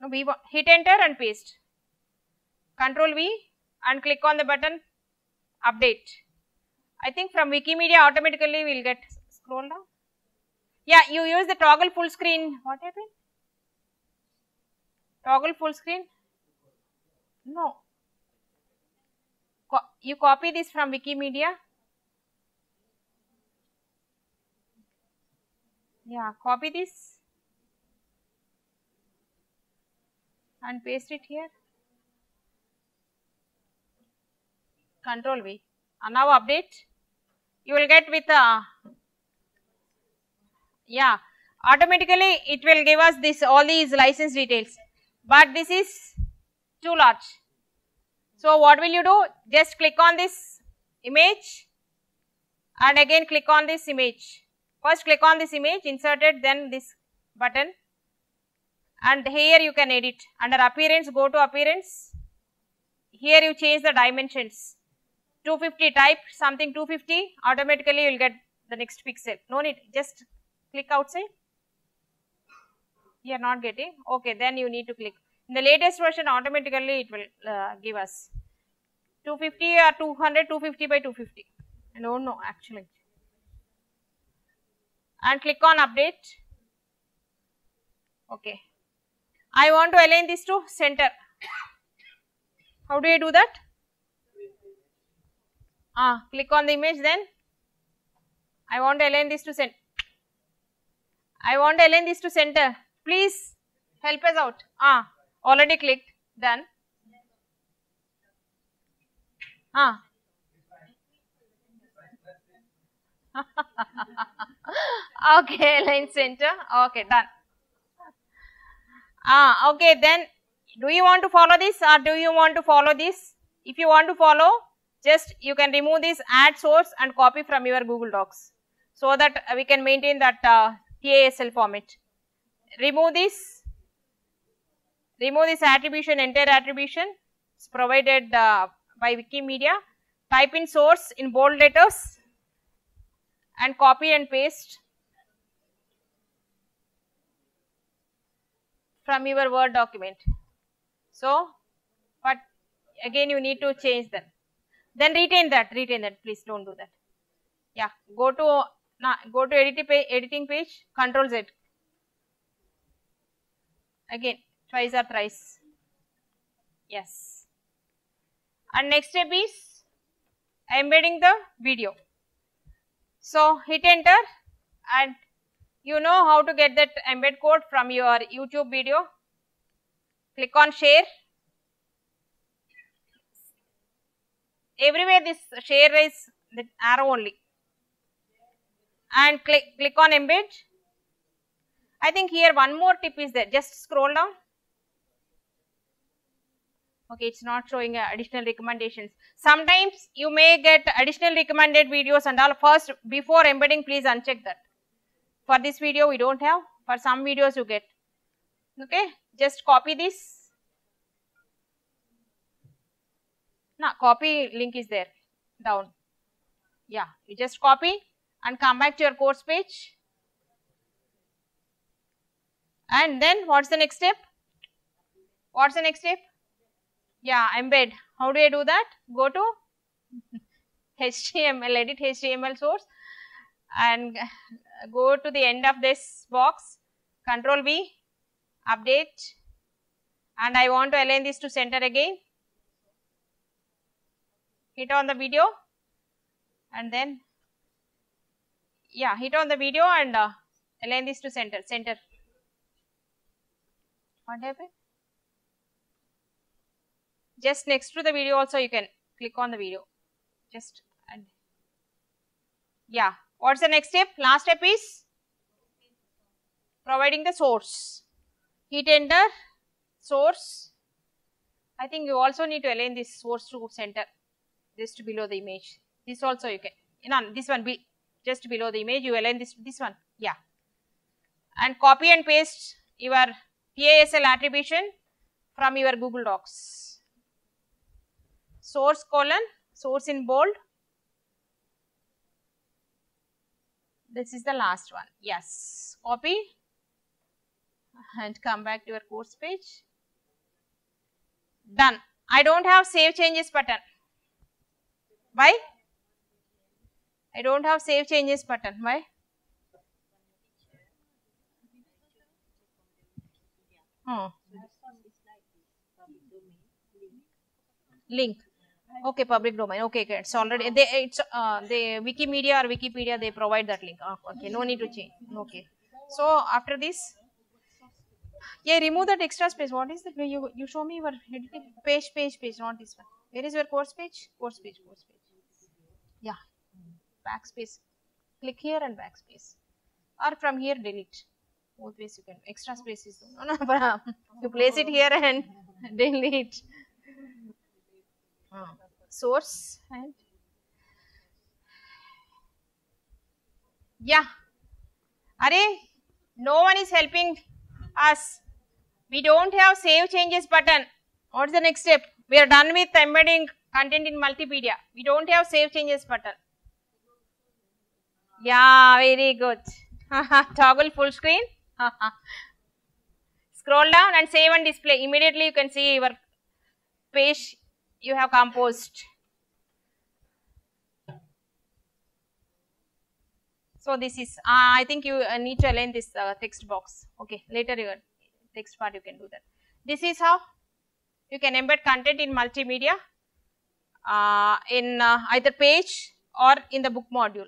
No, we hit enter and paste. Control V and click on the button update. I think from Wikimedia automatically we'll get scroll down. Yeah, you use the toggle full screen. What happened? Toggle full screen? No. Co- you copy this from Wikimedia. Yeah, copy this and paste it here. Control V. And now update. You will get with uh, yeah. Automatically it will give us this all these license details. But this is too large. So what will you do? Just click on this image. And again click on this image. First click on this image insert it then this button. And here you can edit. Under appearance go to appearance. Here you change the dimensions 250 type something 250 automatically you will get the next pixel no need just click outside. You are not getting okay then you need to click. In the latest version automatically it will uh, give us 250 or 200 250 by 250 i don't know actually. And click on update. Okay. I want to align this to center. How do i do that ah click on the image then i want to align this to center I want to align this to center. Please help us out. Ah, already clicked. Done. Ah. okay, align center. Okay, done. Ah, okay, then do you want to follow this or do you want to follow this? If you want to follow, just you can remove this add source and copy from your Google Docs so that we can maintain that uh, TASL format. Remove this, remove this attribution, entire attribution, it's provided uh, by Wikimedia. Type in source in bold letters and copy and paste from your Word document. So, but again you need to change that. Then retain that, retain that, please don't do that. Yeah, go to now go to page, editing page, control Z. Again, twice or thrice. Yes. And next step is embedding the video. So hit enter and you know how to get that embed code from your YouTube video. Click on share. Everywhere this share is the arrow only and click, click on embed. I think here one more tip is there, just scroll down. Okay, it's not showing uh, additional recommendations. Sometimes you may get additional recommended videos and all first before embedding please uncheck that. For this video we don't have, for some videos you get. Okay, just copy this. Now copy link is there down. Yeah, you just copy and come back to your course page. And then what's the next step? What's the next step? Yeah, embed. How do I do that? Go to HTML, edit HTML source and go to the end of this box, control V, update and I want to align this to center again. Hit on the video and then yeah hit on the video and uh, align this to center center What happened? Just next to the video also you can click on the video. Just and yeah. What's the next step? Last step is providing the source. hit enter source. I think you also need to align this source to center just below the image. This also you can, no, this one be just below the image, you align this, this one, yeah. And copy and paste your TASL attribution from your Google Docs. Source colon, source in bold. This is the last one, yes. Copy and come back to your course page. Done. I don't have save changes button. Why? I don't have save changes button. Why? Hmm. Link. Okay, public domain. Okay, it's already they it's uh the Wikimedia or Wikipedia they provide that link. Ah, okay, no need to change. Okay. So after this, yeah, remove that extra space. What is that? You you show me your page, page, page, not this one. Where is your course page? Course page, course page. Yeah, backspace. Click here and backspace, or from here delete. Both ways you can. Extra space is no, no, but you place it here and delete. Ah, Source and yeah. Are no one is helping us. We don't have save changes button. What's the next step? We are done with embedding content in multimedia. We don't have save changes button. Yeah, very good. Toggle full screen. Scroll down and save and display. Immediately you can see your page you have composed. So this is, uh, I think you uh, need to align this uh, text box. Okay, later your text part you can do that. This is how you can embed content in multimedia uh, in uh, either page or in the book module.